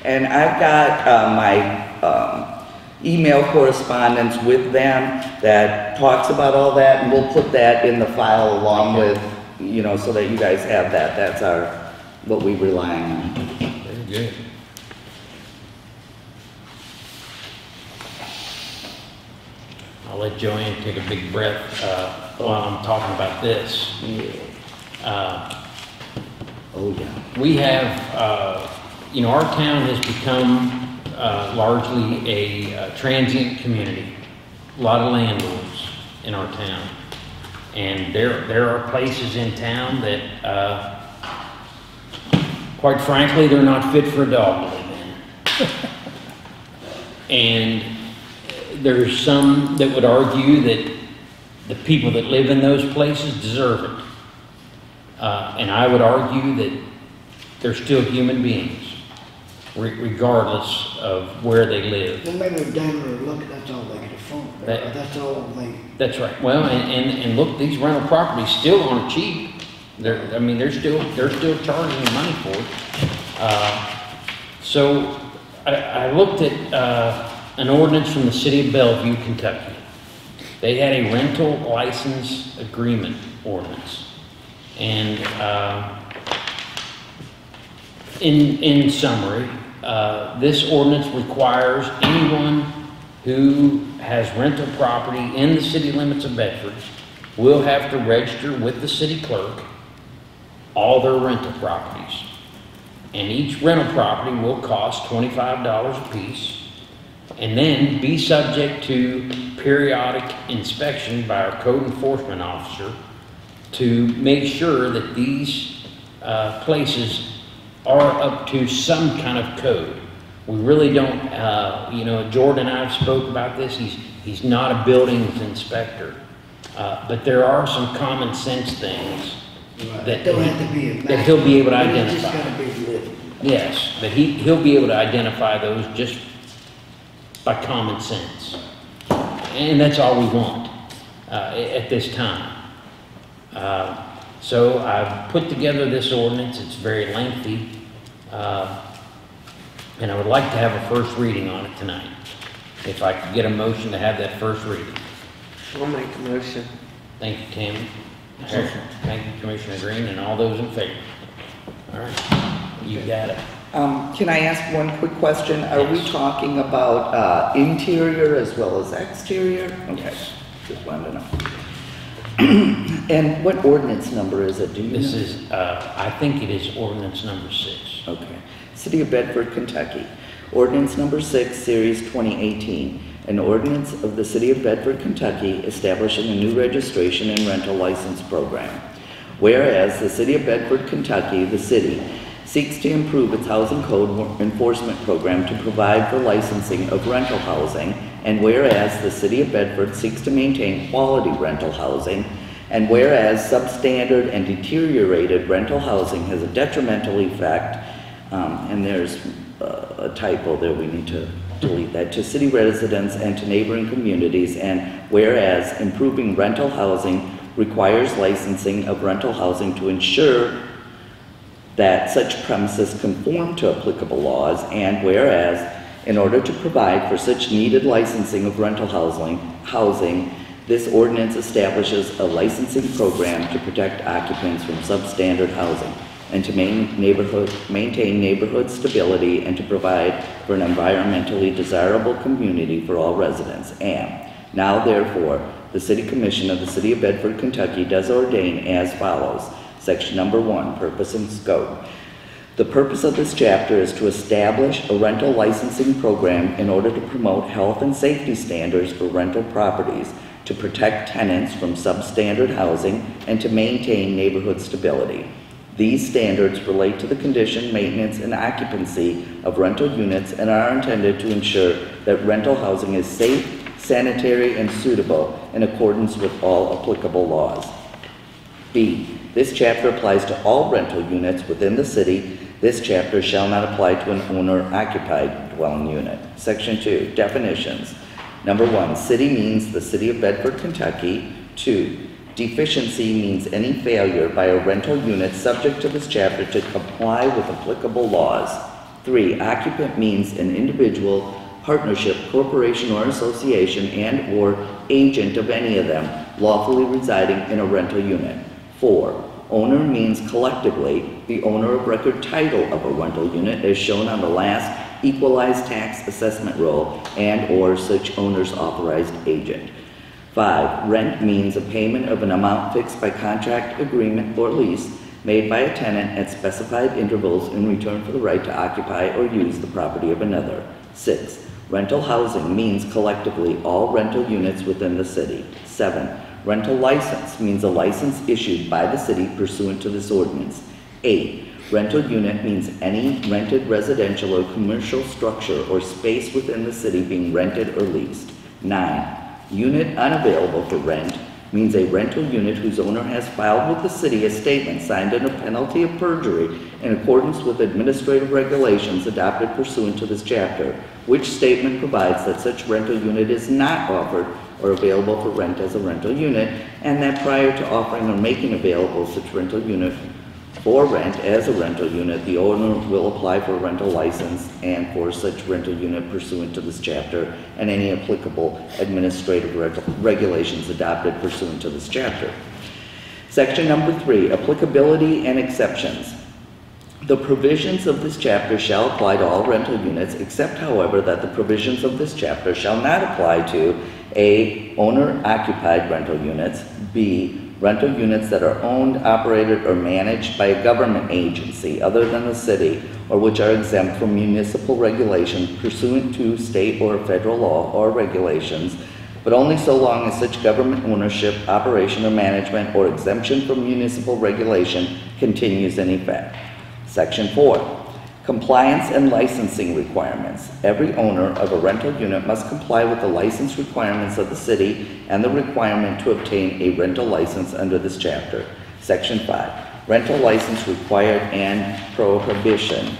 Speaker 6: And I've got uh, my um, email correspondence with them that talks about all that, and we'll put that in the file along with, you know, so that you guys have that. That's our, what we rely on.
Speaker 1: Very good. I'll let Joanne take a big breath, uh, while I'm talking about this. Uh,
Speaker 6: Oh, yeah.
Speaker 1: We have, uh, you know, our town has become uh, largely a uh, transient community. A lot of landlords in our town. And there, there are places in town that, uh, quite frankly, they're not fit for a dog to live in. And there's some that would argue that the people that live in those places deserve it. Uh, and I would argue that they're still human beings, re- regardless of where they live.
Speaker 4: No matter down there, look, that's all they get a phone,
Speaker 1: That-
Speaker 4: that's all they,
Speaker 1: That's right. Well, and, and, and look, these rental properties still aren't cheap. They're, I mean, they're still, they're still charging money for it. Uh, So I, I looked at, uh, an ordinance from the city of Bellevue, Kentucky. They had a rental license agreement ordinance. And, uh, in, in summary, uh, this ordinance requires anyone who has rental property in the city limits of Bedford will have to register with the city clerk all their rental properties. And each rental property will cost twenty-five dollars a piece and then be subject to periodic inspection by our code enforcement officer to make sure that these uh, places are up to some kind of code. We really don't, uh, you know, Jordan and I have spoke about this, he's, he's not a buildings inspector. Uh, But there are some common sense things that,
Speaker 4: don't have to be
Speaker 1: that he'll be able to identify. Yes, but he, he'll be able to identify those just by common sense. And that's all we want, uh, at this time. Uh, So I've put together this ordinance, it's very lengthy, uh, and I would like to have a first reading on it tonight. If I could get a motion to have that first reading.
Speaker 2: I'll make the motion.
Speaker 1: Thank you, Tammy. Thank you, Commissioner Green, and all those in favor. All right, you got it.
Speaker 6: Um, Can I ask one quick question? Are we
Speaker 1: Yes.
Speaker 6: talking about uh, interior as well as exterior? Okay,
Speaker 1: Yes.
Speaker 6: just wanted to know. And what ordinance number is it? Do you know?
Speaker 1: This is, uh, I think it is ordinance number six.
Speaker 6: Okay. City of Bedford, Kentucky. Ordinance number six, series 2018. An ordinance of the City of Bedford, Kentucky establishing a new registration and rental license program. Whereas the City of Bedford, Kentucky, the city, seeks to improve its housing code enforcement program to provide for licensing of rental housing. And whereas the City of Bedford seeks to maintain quality rental housing. And whereas substandard and deteriorated rental housing has a detrimental effect um, and there's uh, a typo there, we need to delete that, to city residents and to neighboring communities, and whereas improving rental housing requires licensing of rental housing to ensure that such premises conform to applicable laws, and whereas In order to provide for such needed licensing of rental housing, housing, this ordinance establishes a licensing program to protect occupants from substandard housing and to main neighborhood, maintain neighborhood stability and to provide for an environmentally desirable community for all residents. And now therefore, the City Commission of the City of Bedford, Kentucky does ordain as follows. Section number one, purpose and scope. The purpose of this chapter is to establish a rental licensing program in order to promote health and safety standards for rental properties, to protect tenants from substandard housing, and to maintain neighborhood stability. These standards relate to the condition, maintenance, and occupancy of rental units and are intended to ensure that rental housing is safe, sanitary, and suitable in accordance with all applicable laws. B, this chapter applies to all rental units within the city. This chapter shall not apply to an owner-occupied dwelling unit. Section two, definitions. Number one, city means the city of Bedford, Kentucky. Two, deficiency means any failure by a rental unit subject to this chapter to comply with applicable laws. Three, occupant means an individual, partnership, corporation, or association and/or agent of any of them lawfully residing in a rental unit. Four, owner means collectively the owner of record title of a rental unit as shown on the last equalized tax assessment roll and/or such owner's authorized agent. Five, rent means a payment of an amount fixed by contract, agreement, or lease made by a tenant at specified intervals in return for the right to occupy or use the property of another. Six, rental housing means collectively all rental units within the city. Seven, rental license means a license issued by the city pursuant to this ordinance. Eight, rental unit means any rented residential or commercial structure or space within the city being rented or leased. Nine, unit unavailable for rent means a rental unit whose owner has filed with the city a statement signed under penalty of perjury in accordance with administrative regulations adopted pursuant to this chapter, which statement provides that such rental unit is not offered or available for rent as a rental unit, and that prior to offering or making available such rental unit for rent as a rental unit, the owner will apply for a rental license and for such rental unit pursuant to this chapter and any applicable administrative reg- regulations adopted pursuant to this chapter. Section number three, applicability and exceptions. The provisions of this chapter shall apply to all rental units, except however that the provisions of this chapter shall not apply to A, owner-occupied rental units, B, rental units that are owned, operated, or managed by a government agency other than the city, or which are exempt from municipal regulation pursuant to state or federal law or regulations, but only so long as such government ownership, operation, or management, or exemption from municipal regulation continues in effect. Section four, compliance and licensing requirements. Every owner of a rental unit must comply with the license requirements of the city and the requirement to obtain a rental license under this chapter. Section five, rental license required and prohibition.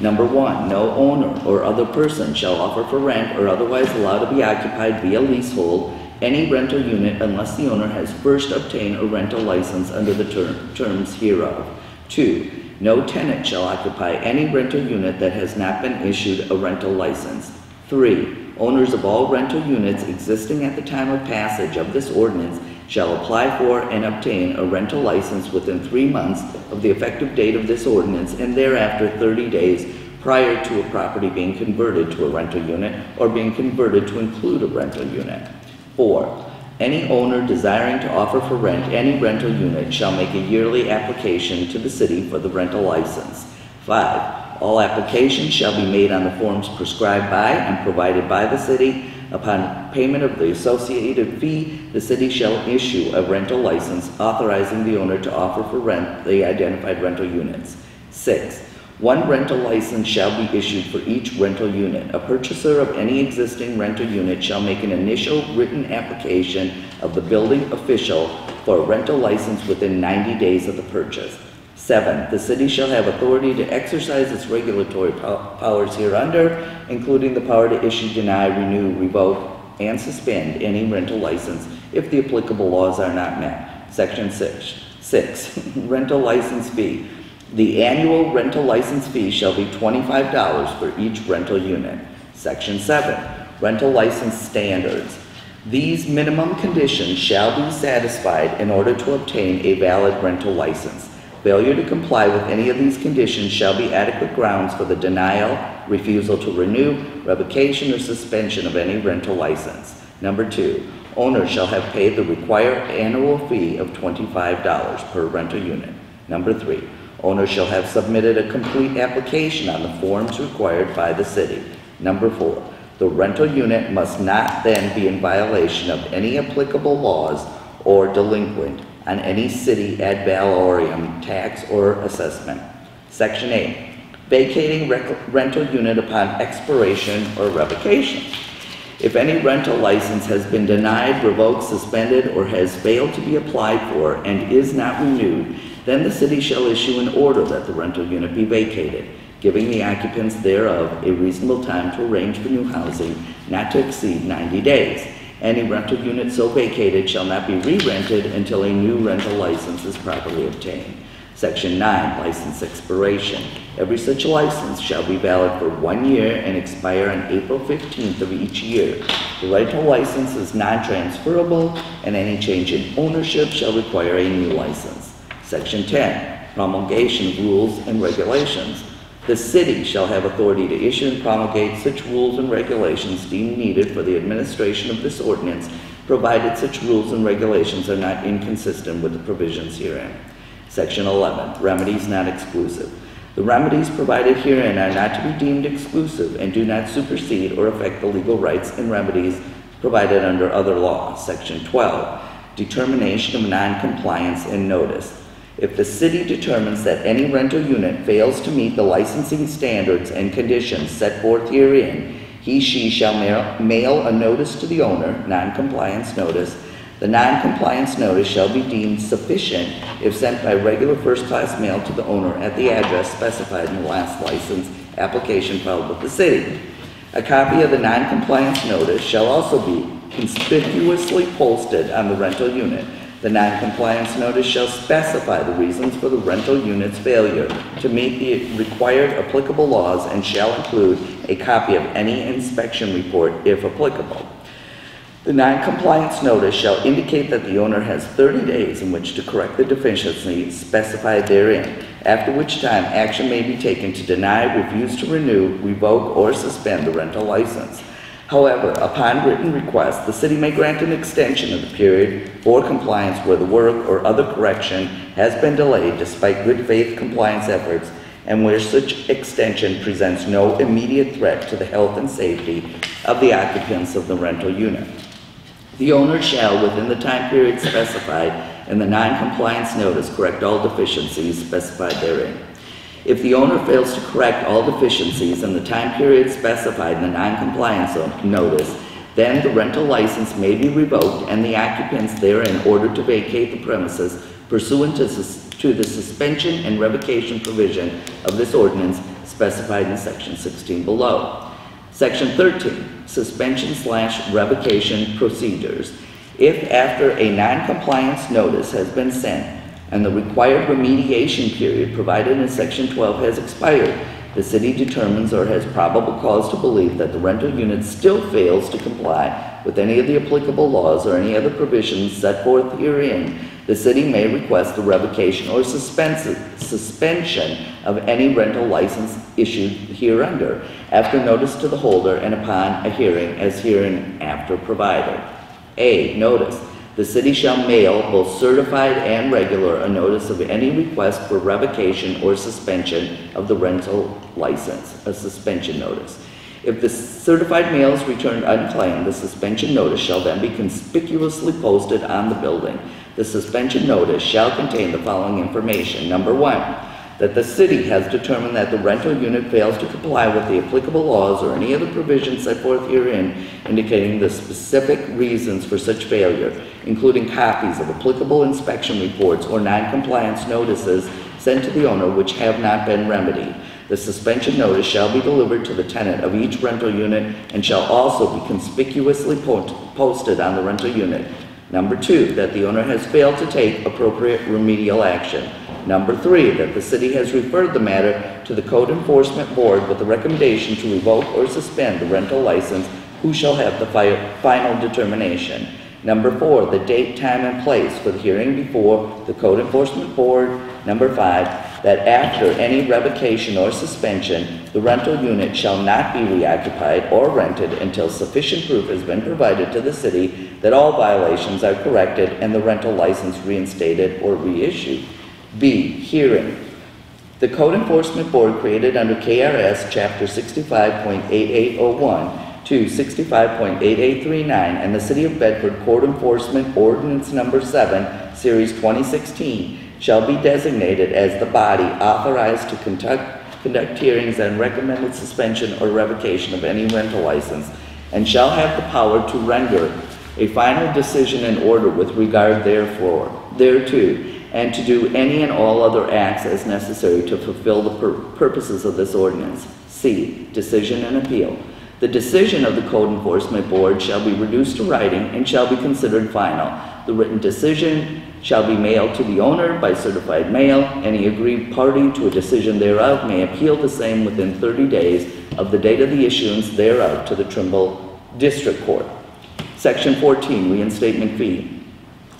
Speaker 6: Number one, no owner or other person shall offer for rent or otherwise allow to be occupied via leasehold any rental unit unless the owner has first obtained a rental license under the ter- terms hereof. Two, no tenant shall occupy any rental unit that has not been issued a rental license. Three, owners of all rental units existing at the time of passage of this ordinance shall apply for and obtain a rental license within three months of the effective date of this ordinance and thereafter thirty days prior to a property being converted to a rental unit or being converted to include a rental unit. Four, any owner desiring to offer for rent any rental unit shall make a yearly application to the city for the rental license. Five, all applications shall be made on the forms prescribed by and provided by the city. Upon payment of the associated fee, the city shall issue a rental license authorizing the owner to offer for rent the identified rental units. Six, one rental license shall be issued for each rental unit. A purchaser of any existing rental unit shall make an initial written application of the building official for a rental license within 90 days of the purchase. Seven, the city shall have authority to exercise its regulatory pow- powers hereunder, including the power to issue, deny, renew, revoke, and suspend any rental license if the applicable laws are not met. Section six. Six, rental license fee. The annual rental license fee shall be twenty-five dollars for each rental unit. Section 7, rental license standards. These minimum conditions shall be satisfied in order to obtain a valid rental license. Failure to comply with any of these conditions shall be adequate grounds for the denial, refusal to renew, revocation, or suspension of any rental license. Number two, owner shall have paid the required annual fee of twenty-five dollars per rental unit. Number three, owner shall have submitted a complete application on the forms required by the city. Number four, the rental unit must not then be in violation of any applicable laws or delinquent on any city ad valorem tax or assessment. Section 8, vacating rental unit upon expiration or revocation. If any rental license has been denied, revoked, suspended, or has failed to be applied for and is not renewed, then the city shall issue an order that the rental unit be vacated, giving the occupants thereof a reasonable time to arrange for new housing not to exceed 90 days. Any rental unit so vacated shall not be re-rented until a new rental license is properly obtained. Section 9, license expiration. Every such license shall be valid for one year and expire on April 15th of each year. The rental license is non-transferable, and any change in ownership shall require a new license. Section 10, promulgation of rules and regulations. The city shall have authority to issue and promulgate such rules and regulations deemed needed for the administration of this ordinance, provided such rules and regulations are not inconsistent with the provisions herein. Section 11, remedies not exclusive. The remedies provided herein are not to be deemed exclusive and do not supersede or affect the legal rights and remedies provided under other law. Section 12, determination of noncompliance and notice. If the city determines that any rental unit fails to meet the licensing standards and conditions set forth herein, he, she shall mail, mail a notice to the owner, noncompliance notice. The noncompliance notice shall be deemed sufficient if sent by regular first-class mail to the owner at the address specified in the last license application filed with the city. A copy of the noncompliance notice shall also be conspicuously posted on the rental unit. The noncompliance notice shall specify the reasons for the rental unit's failure to meet the required applicable laws and shall include a copy of any inspection report if applicable. The noncompliance notice shall indicate that the owner has 30 days in which to correct the deficiency specified therein, after which time action may be taken to deny, refuse to renew, revoke, or suspend the rental license. However, upon written request, the city may grant an extension of the period for compliance where the work or other correction has been delayed despite good faith compliance efforts and where such extension presents no immediate threat to the health and safety of the occupants of the rental unit. The owner shall, within the time period specified in the non-compliance notice, correct all deficiencies specified therein. If the owner fails to correct all deficiencies in the time period specified in the non-compliance notice, then the rental license may be revoked and the occupants therein ordered to vacate the premises pursuant to to the suspension and revocation provision of this ordinance specified in section 16 below. Section 13, suspension slash revocation procedures. If after a non-compliance notice has been sent and the required remediation period provided in section 12 has expired, the city determines or has probable cause to believe that the rental unit still fails to comply with any of the applicable laws or any other provisions set forth herein, the city may request the revocation or suspension of any rental license issued hereunder after notice to the holder and upon a hearing as hereinafter provided. A, notice. The city shall mail, both certified and regular, a notice of any request for revocation or suspension of the rental license, a suspension notice. If the certified mail is returned unclaimed, the suspension notice shall then be conspicuously posted on the building. The suspension notice shall contain the following information. Number one, that the city has determined that the rental unit fails to comply with the applicable laws or any other provisions set forth herein indicating the specific reasons for such failure, including copies of applicable inspection reports or non-compliance notices sent to the owner which have not been remedied. The suspension notice shall be delivered to the tenant of each rental unit and shall also be conspicuously po- posted on the rental unit. Number two, that the owner has failed to take appropriate remedial action. Number three, that the city has referred the matter to the Code Enforcement Board with a recommendation to revoke or suspend the rental license, who shall have the fi- final determination. Number four, the date, time, and place for the hearing before the Code Enforcement Board. Number five, that after any revocation or suspension, the rental unit shall not be reoccupied or rented until sufficient proof has been provided to the city that all violations are corrected and the rental license reinstated or reissued. B, hearing. The Code Enforcement Board created under KRS Chapter 65.8801 to 65.8839 and the City of Bedford Code Enforcement Ordinance Number 7, Series 2016, shall be designated as the body authorized to conduct, conduct hearings and recommended suspension or revocation of any rental license, and shall have the power to render a final decision and order with regard therefore, thereto, and to do any and all other acts as necessary to fulfill the pur- purposes of this ordinance. C, decision and appeal. The decision of the Code Enforcement Board shall be reduced to writing and shall be considered final. The written decision shall be mailed to the owner by certified mail. Any aggrieved party to a decision thereof may appeal the same within 30 days of the date of the issuance thereof to the Trimble District Court. Section 14, reinstatement fee.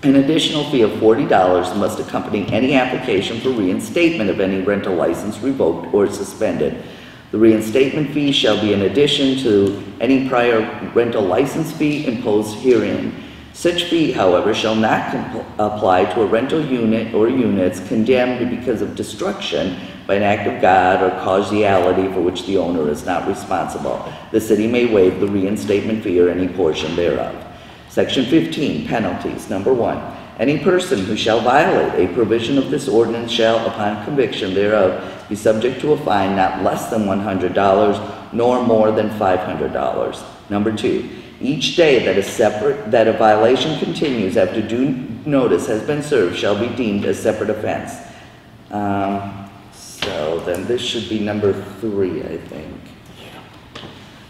Speaker 6: An additional fee of $40 must accompany any application for reinstatement of any rental license revoked or suspended. The reinstatement fee shall be in addition to any prior rental license fee imposed herein. Such fee, however, shall not apply to a rental unit or units condemned because of destruction by an act of God or causality for which the owner is not responsible. The city may waive the reinstatement fee or any portion thereof. Section 15, penalties. Number one, any person who shall violate a provision of this ordinance shall, upon conviction thereof, be subject to a fine not less than $100 nor more than $500. Number two, each day that a separate, that a violation continues after due notice has been served shall be deemed a separate offense. Um, so then this should be number three, I think.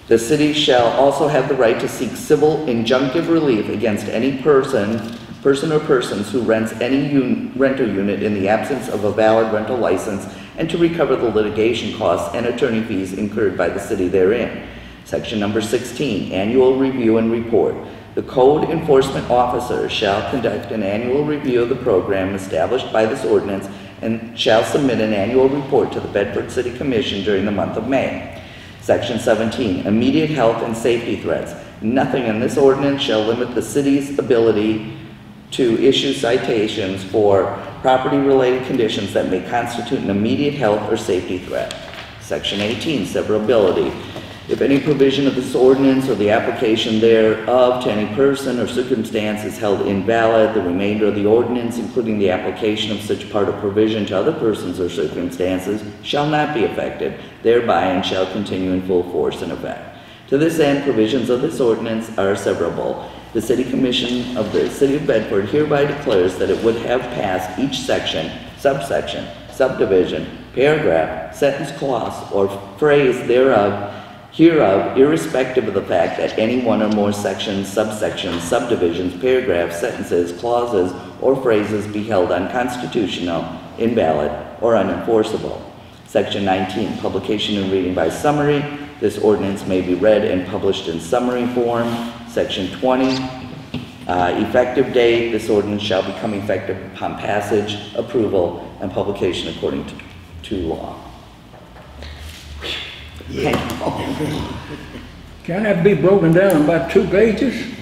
Speaker 6: The city shall also have the right to seek civil injunctive relief against any person, person or persons who rents any un- rental unit in the absence of a valid rental license and to recover the litigation costs and attorney fees incurred by the city therein. Section number 16, annual review and report. The code enforcement officer shall conduct an annual review of the program established by this ordinance and shall submit an annual report to the Bedford City Commission during the month of May. Section 17, immediate health and safety threats. Nothing in this ordinance shall limit the city's ability to issue citations for property-related conditions that may constitute an immediate health or safety threat. Section 18, severability. If any provision of this ordinance or the application thereof to any person or circumstance is held invalid, the remainder of the ordinance, including the application of such part of provision to other persons or circumstances, shall not be affected thereby and shall continue in full force and effect. To this end, provisions of this ordinance are severable. The City Commission of the City of Bedford hereby declares that it would have passed each section, subsection, subdivision, paragraph, sentence, clause, or phrase thereof, hereof, irrespective of the fact that any one or more sections, subsections, subdivisions, paragraphs, sentences, clauses, or phrases be held unconstitutional, invalid, or unenforceable. Section 19, publication and reading by summary. This ordinance may be read and published in summary form. Section 20, uh, effective date. This ordinance shall become effective upon passage, approval, and publication according to, to law.
Speaker 3: Can that be broken down in about two pages?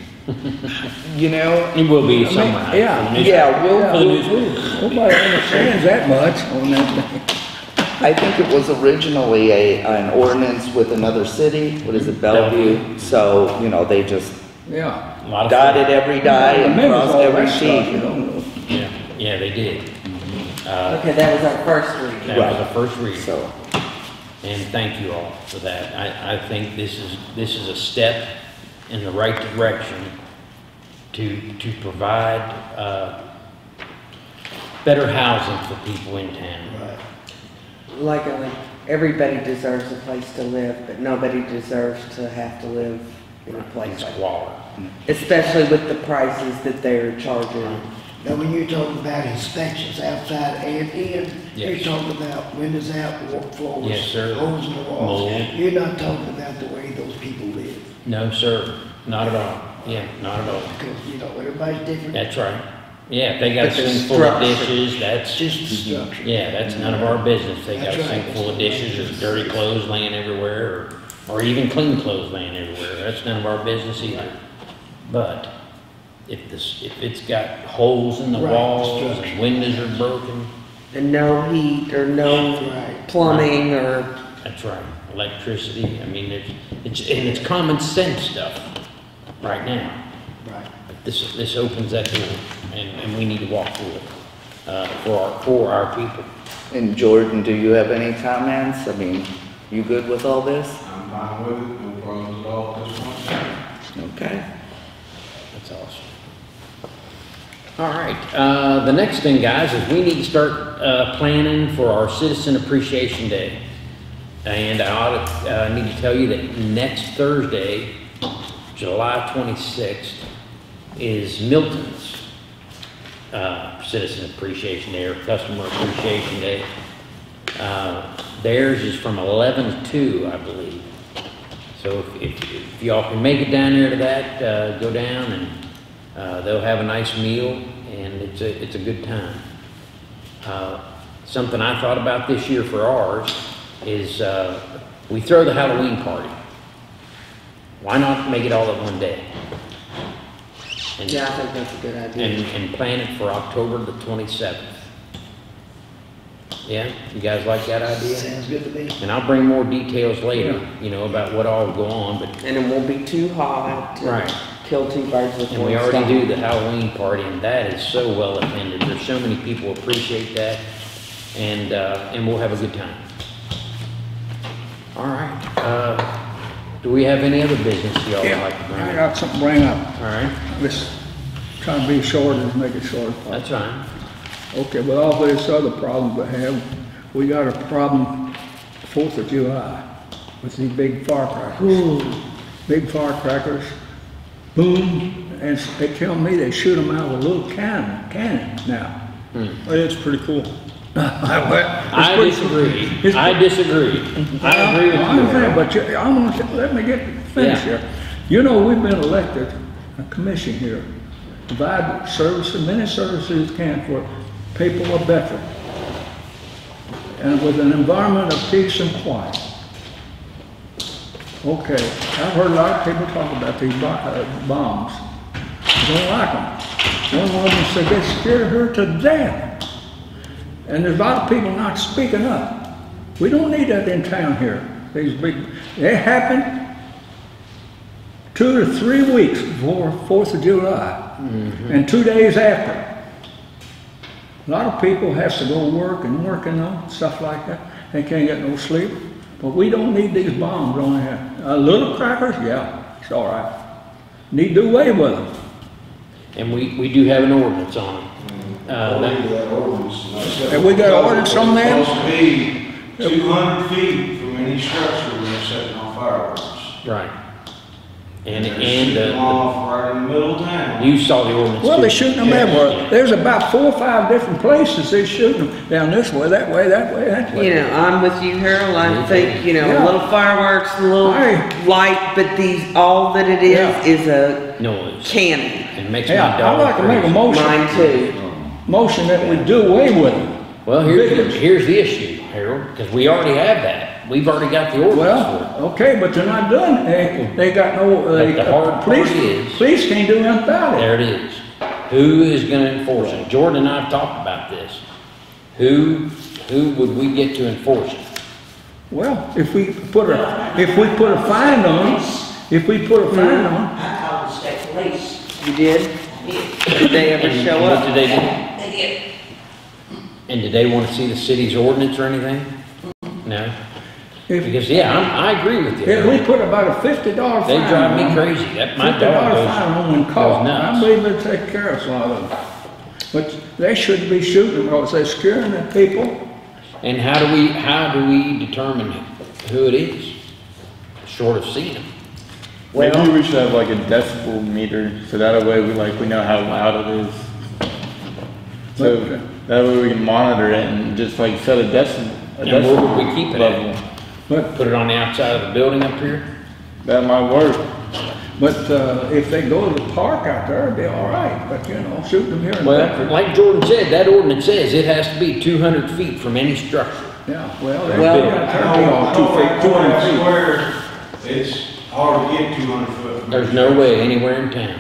Speaker 6: You know,
Speaker 1: It will be
Speaker 3: I mean,
Speaker 1: somehow.
Speaker 3: yeah.
Speaker 1: for the news-
Speaker 6: yeah, we'll,
Speaker 1: For the
Speaker 3: Yeah,
Speaker 1: newspaper.
Speaker 3: Nobody understands that much on that thing.
Speaker 6: I think it was originally a, an ordinance with another city, what is it, Bellevue? So, you know, they just
Speaker 3: Yeah.
Speaker 1: A lot of-
Speaker 6: dotted every I and crossed every
Speaker 3: that
Speaker 6: T.
Speaker 3: you know.
Speaker 1: Yeah, yeah, they did. Uh,
Speaker 2: Okay, that was our first reading.
Speaker 1: That was the first reading.
Speaker 6: So,
Speaker 1: And thank you all for that. I, I think this is, this is a step in the right direction to, to provide, uh, better housing for people in town.
Speaker 4: Right.
Speaker 2: Like, uh, everybody deserves a place to live, but nobody deserves to have to live in a place
Speaker 1: It's
Speaker 2: like that.
Speaker 1: squalor.
Speaker 2: Especially with the prices that they're charging
Speaker 4: Now, when you're talking about inspections outside and in, you're
Speaker 1: Yes.
Speaker 4: talking about windows out, wa- floors.
Speaker 1: Yes, sir.
Speaker 4: Holes in the walls.
Speaker 1: Mold.
Speaker 4: You're not talking about the way those people live,
Speaker 1: No, sir, not at all. Yeah, not at all.
Speaker 4: because, you know, everybody's different.
Speaker 1: That's right. Yeah, if they got a
Speaker 2: But the
Speaker 1: sink full of
Speaker 2: structure.
Speaker 1: dishes, that's,
Speaker 4: just the structure.
Speaker 1: yeah, that's none of our business. They got a
Speaker 4: That's right.
Speaker 1: sink full of dishes, there's dirty clothes laying everywhere, or, or even clean clothes laying everywhere. That's none of our business either. But if this, if it's got holes in the
Speaker 4: Right,
Speaker 1: walls
Speaker 4: structure.
Speaker 1: and windows are broken,
Speaker 2: And no heat or no
Speaker 4: Right.
Speaker 2: plumbing or,
Speaker 1: that's right. Electricity, I mean, it's, it's, and it's common sense stuff right now.
Speaker 4: Right.
Speaker 1: But This, this opens that door, and, and we need to walk through it, uh, for our, for our people.
Speaker 6: And Jordan, do you have any comments? I mean, you good with all this?
Speaker 9: I'm fine with it, no problems at all at this point.
Speaker 6: Okay.
Speaker 1: That's awesome. All right, uh, the next thing, guys, is we need to start, uh, planning for our Citizen Appreciation Day. And I ought to, uh, need to tell you that next Thursday, July twenty-sixth, is Milton's, uh, Citizen Appreciation Day or Customer Appreciation Day. Uh, theirs is from eleven to two, I believe. So if, if, if y'all can make it down there to that, uh, go down and, uh, they'll have a nice meal and it's a, it's a good time. Uh, something I thought about this year for ours is, uh, we throw the Halloween party. Why not make it all at one day? And-
Speaker 2: yeah, I think that's a good idea.
Speaker 1: and plan it for October the twenty-seventh. Yeah, you guys like that idea?
Speaker 4: Sounds good to me.
Speaker 1: And I'll bring more details later, you know, about what all will go on, but,
Speaker 2: And it won't be too hot to
Speaker 1: Right.
Speaker 2: Kill two birds with
Speaker 1: and
Speaker 2: one
Speaker 1: we already
Speaker 2: stone.
Speaker 1: do the Halloween party, and that is so well attended. There's so many people appreciate that, and, uh, and we'll have a good time. All right, uh, do we have any other business y'all would like to bring
Speaker 3: I
Speaker 1: up?
Speaker 3: got something to bring up.
Speaker 1: All right,
Speaker 3: Let's try to be short and make it short. as
Speaker 1: that's fine.
Speaker 3: Okay, with all this other problems we have, we got a problem Fourth of July with these big firecrackers. Big firecrackers, boom, and they tell me they shoot them out of a little cannon, cannon now. Hmm.
Speaker 5: It's pretty cool.
Speaker 1: I disagree, I disagree. I agree with
Speaker 3: I
Speaker 1: you.
Speaker 3: but you, to, let me get finished
Speaker 1: Yeah.
Speaker 3: here. You know, we've been elected, a commission here, provide services, many services can for people of Bedford. And with an environment of peace and quiet. Okay, I've heard a lot of people talk about these uh, bombs. Don't like them. One woman said they scared her to death. And there's a lot of people not speaking up. We don't need that in town here. These big, they happen two to three weeks before Fourth of July, and two days after. A lot of people has to go work and work and all, stuff like that. They can't get no sleep. But we don't need these bombs on here. Uh, little crackers, yeah, it's all right. Need to do away with them.
Speaker 1: And we, we do have an ordinance on them. Uh, that-
Speaker 9: to that ordinance. and
Speaker 3: Have we got ordinance on them?
Speaker 9: It's supposed to be two hundred feet from any structure when they're setting off fireworks.
Speaker 1: Right. And,
Speaker 9: They're
Speaker 1: and,
Speaker 9: shooting
Speaker 1: uh,
Speaker 9: off right in the middle of town.
Speaker 1: you saw the ordinance.
Speaker 3: Well, they're shooting them everywhere. There's about four or five different places they're shooting them. Down this way, that way, that way, that way.
Speaker 2: You know, I'm with you, Harold. I think, you know, a little fireworks, a little
Speaker 3: Aye.
Speaker 2: light, but these, all that it
Speaker 3: Yeah.
Speaker 2: is, is a
Speaker 1: Noise.
Speaker 2: cannon.
Speaker 1: It makes my
Speaker 3: Yeah, I'd
Speaker 1: dog
Speaker 3: like to make a
Speaker 1: crazy.
Speaker 3: motion.
Speaker 2: Mine too.
Speaker 3: motion that we do away with them.
Speaker 1: Well, here's,
Speaker 3: Ridiculous.
Speaker 1: here's the issue, Harold, because we already have that. We've already got the ordinance for
Speaker 3: Well, okay, but they're not doing, they, they got no, uh,
Speaker 1: But the
Speaker 3: they,
Speaker 1: hard
Speaker 3: police,
Speaker 1: part is-
Speaker 3: police can't do nothing about it.
Speaker 1: There it is. Who is gonna enforce it? Jordan and I have talked about this. Who, who would we get to enforce it?
Speaker 3: Well, if we put a, if we put a fine on them, if we put a fine on 'em,
Speaker 7: I called the state police.
Speaker 2: You did? Did they ever
Speaker 1: And-
Speaker 2: show
Speaker 1: and What
Speaker 2: up?
Speaker 1: did they do?
Speaker 7: they did.
Speaker 1: And did they wanna see the city's ordinance or anything? No?
Speaker 3: If,
Speaker 1: Because, yeah, I'm, I agree with you.
Speaker 3: if we put about a fifty dollar fine.
Speaker 1: They drive me crazy. That, my
Speaker 3: Fifty
Speaker 1: dog
Speaker 3: dollar
Speaker 1: goes,
Speaker 3: fine on them
Speaker 1: goes
Speaker 3: caught, I
Speaker 1: nuts.
Speaker 3: believe they take care of a lot of them. But they shouldn't be shooting because they're scaring the people.
Speaker 1: And how do we, how do we determine who it is? Short of seeing them.
Speaker 5: Maybe we should have like a decibel meter, so that way we like, we know how loud it is. So
Speaker 3: But, uh,
Speaker 5: that way we can monitor it and just like set a decibel. a
Speaker 1: And where
Speaker 5: decibel
Speaker 1: would we keep it
Speaker 5: level.
Speaker 1: At?
Speaker 3: But,
Speaker 1: Put it on the outside of the building up here?
Speaker 5: That might work.
Speaker 3: but, uh, if they go to the park out there, it'd be all right, but, you know, shooting them here in
Speaker 1: Well,
Speaker 3: Bedford.
Speaker 1: like Jordan said, that ordinance says it has to be two hundred feet from any structure.
Speaker 3: Yeah, well, they're,
Speaker 2: Well-
Speaker 3: they're
Speaker 9: I
Speaker 3: be
Speaker 9: know,
Speaker 3: all two feet, two hundred feet.
Speaker 9: Square, it's hard to get two hundred foot.
Speaker 1: There's no way anywhere in town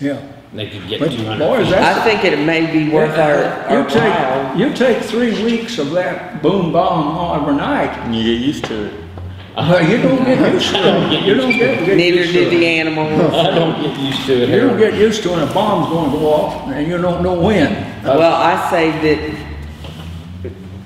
Speaker 3: Yeah.
Speaker 1: They could get
Speaker 3: But
Speaker 1: two hundred
Speaker 3: boys,
Speaker 1: feet.
Speaker 2: I
Speaker 3: that's.
Speaker 2: think it may be worth our, our
Speaker 3: You take,
Speaker 2: while.
Speaker 3: you take three weeks of that boom bomb overnight,
Speaker 5: And you get used to it.
Speaker 3: well, you don't get used to it. You don't get, get
Speaker 2: Neither
Speaker 3: used to
Speaker 2: do the
Speaker 3: it.
Speaker 2: animals.
Speaker 1: I don't get used to it,
Speaker 3: You don't get used to when a bomb's gonna go off and you don't know when.
Speaker 2: Well, I say that,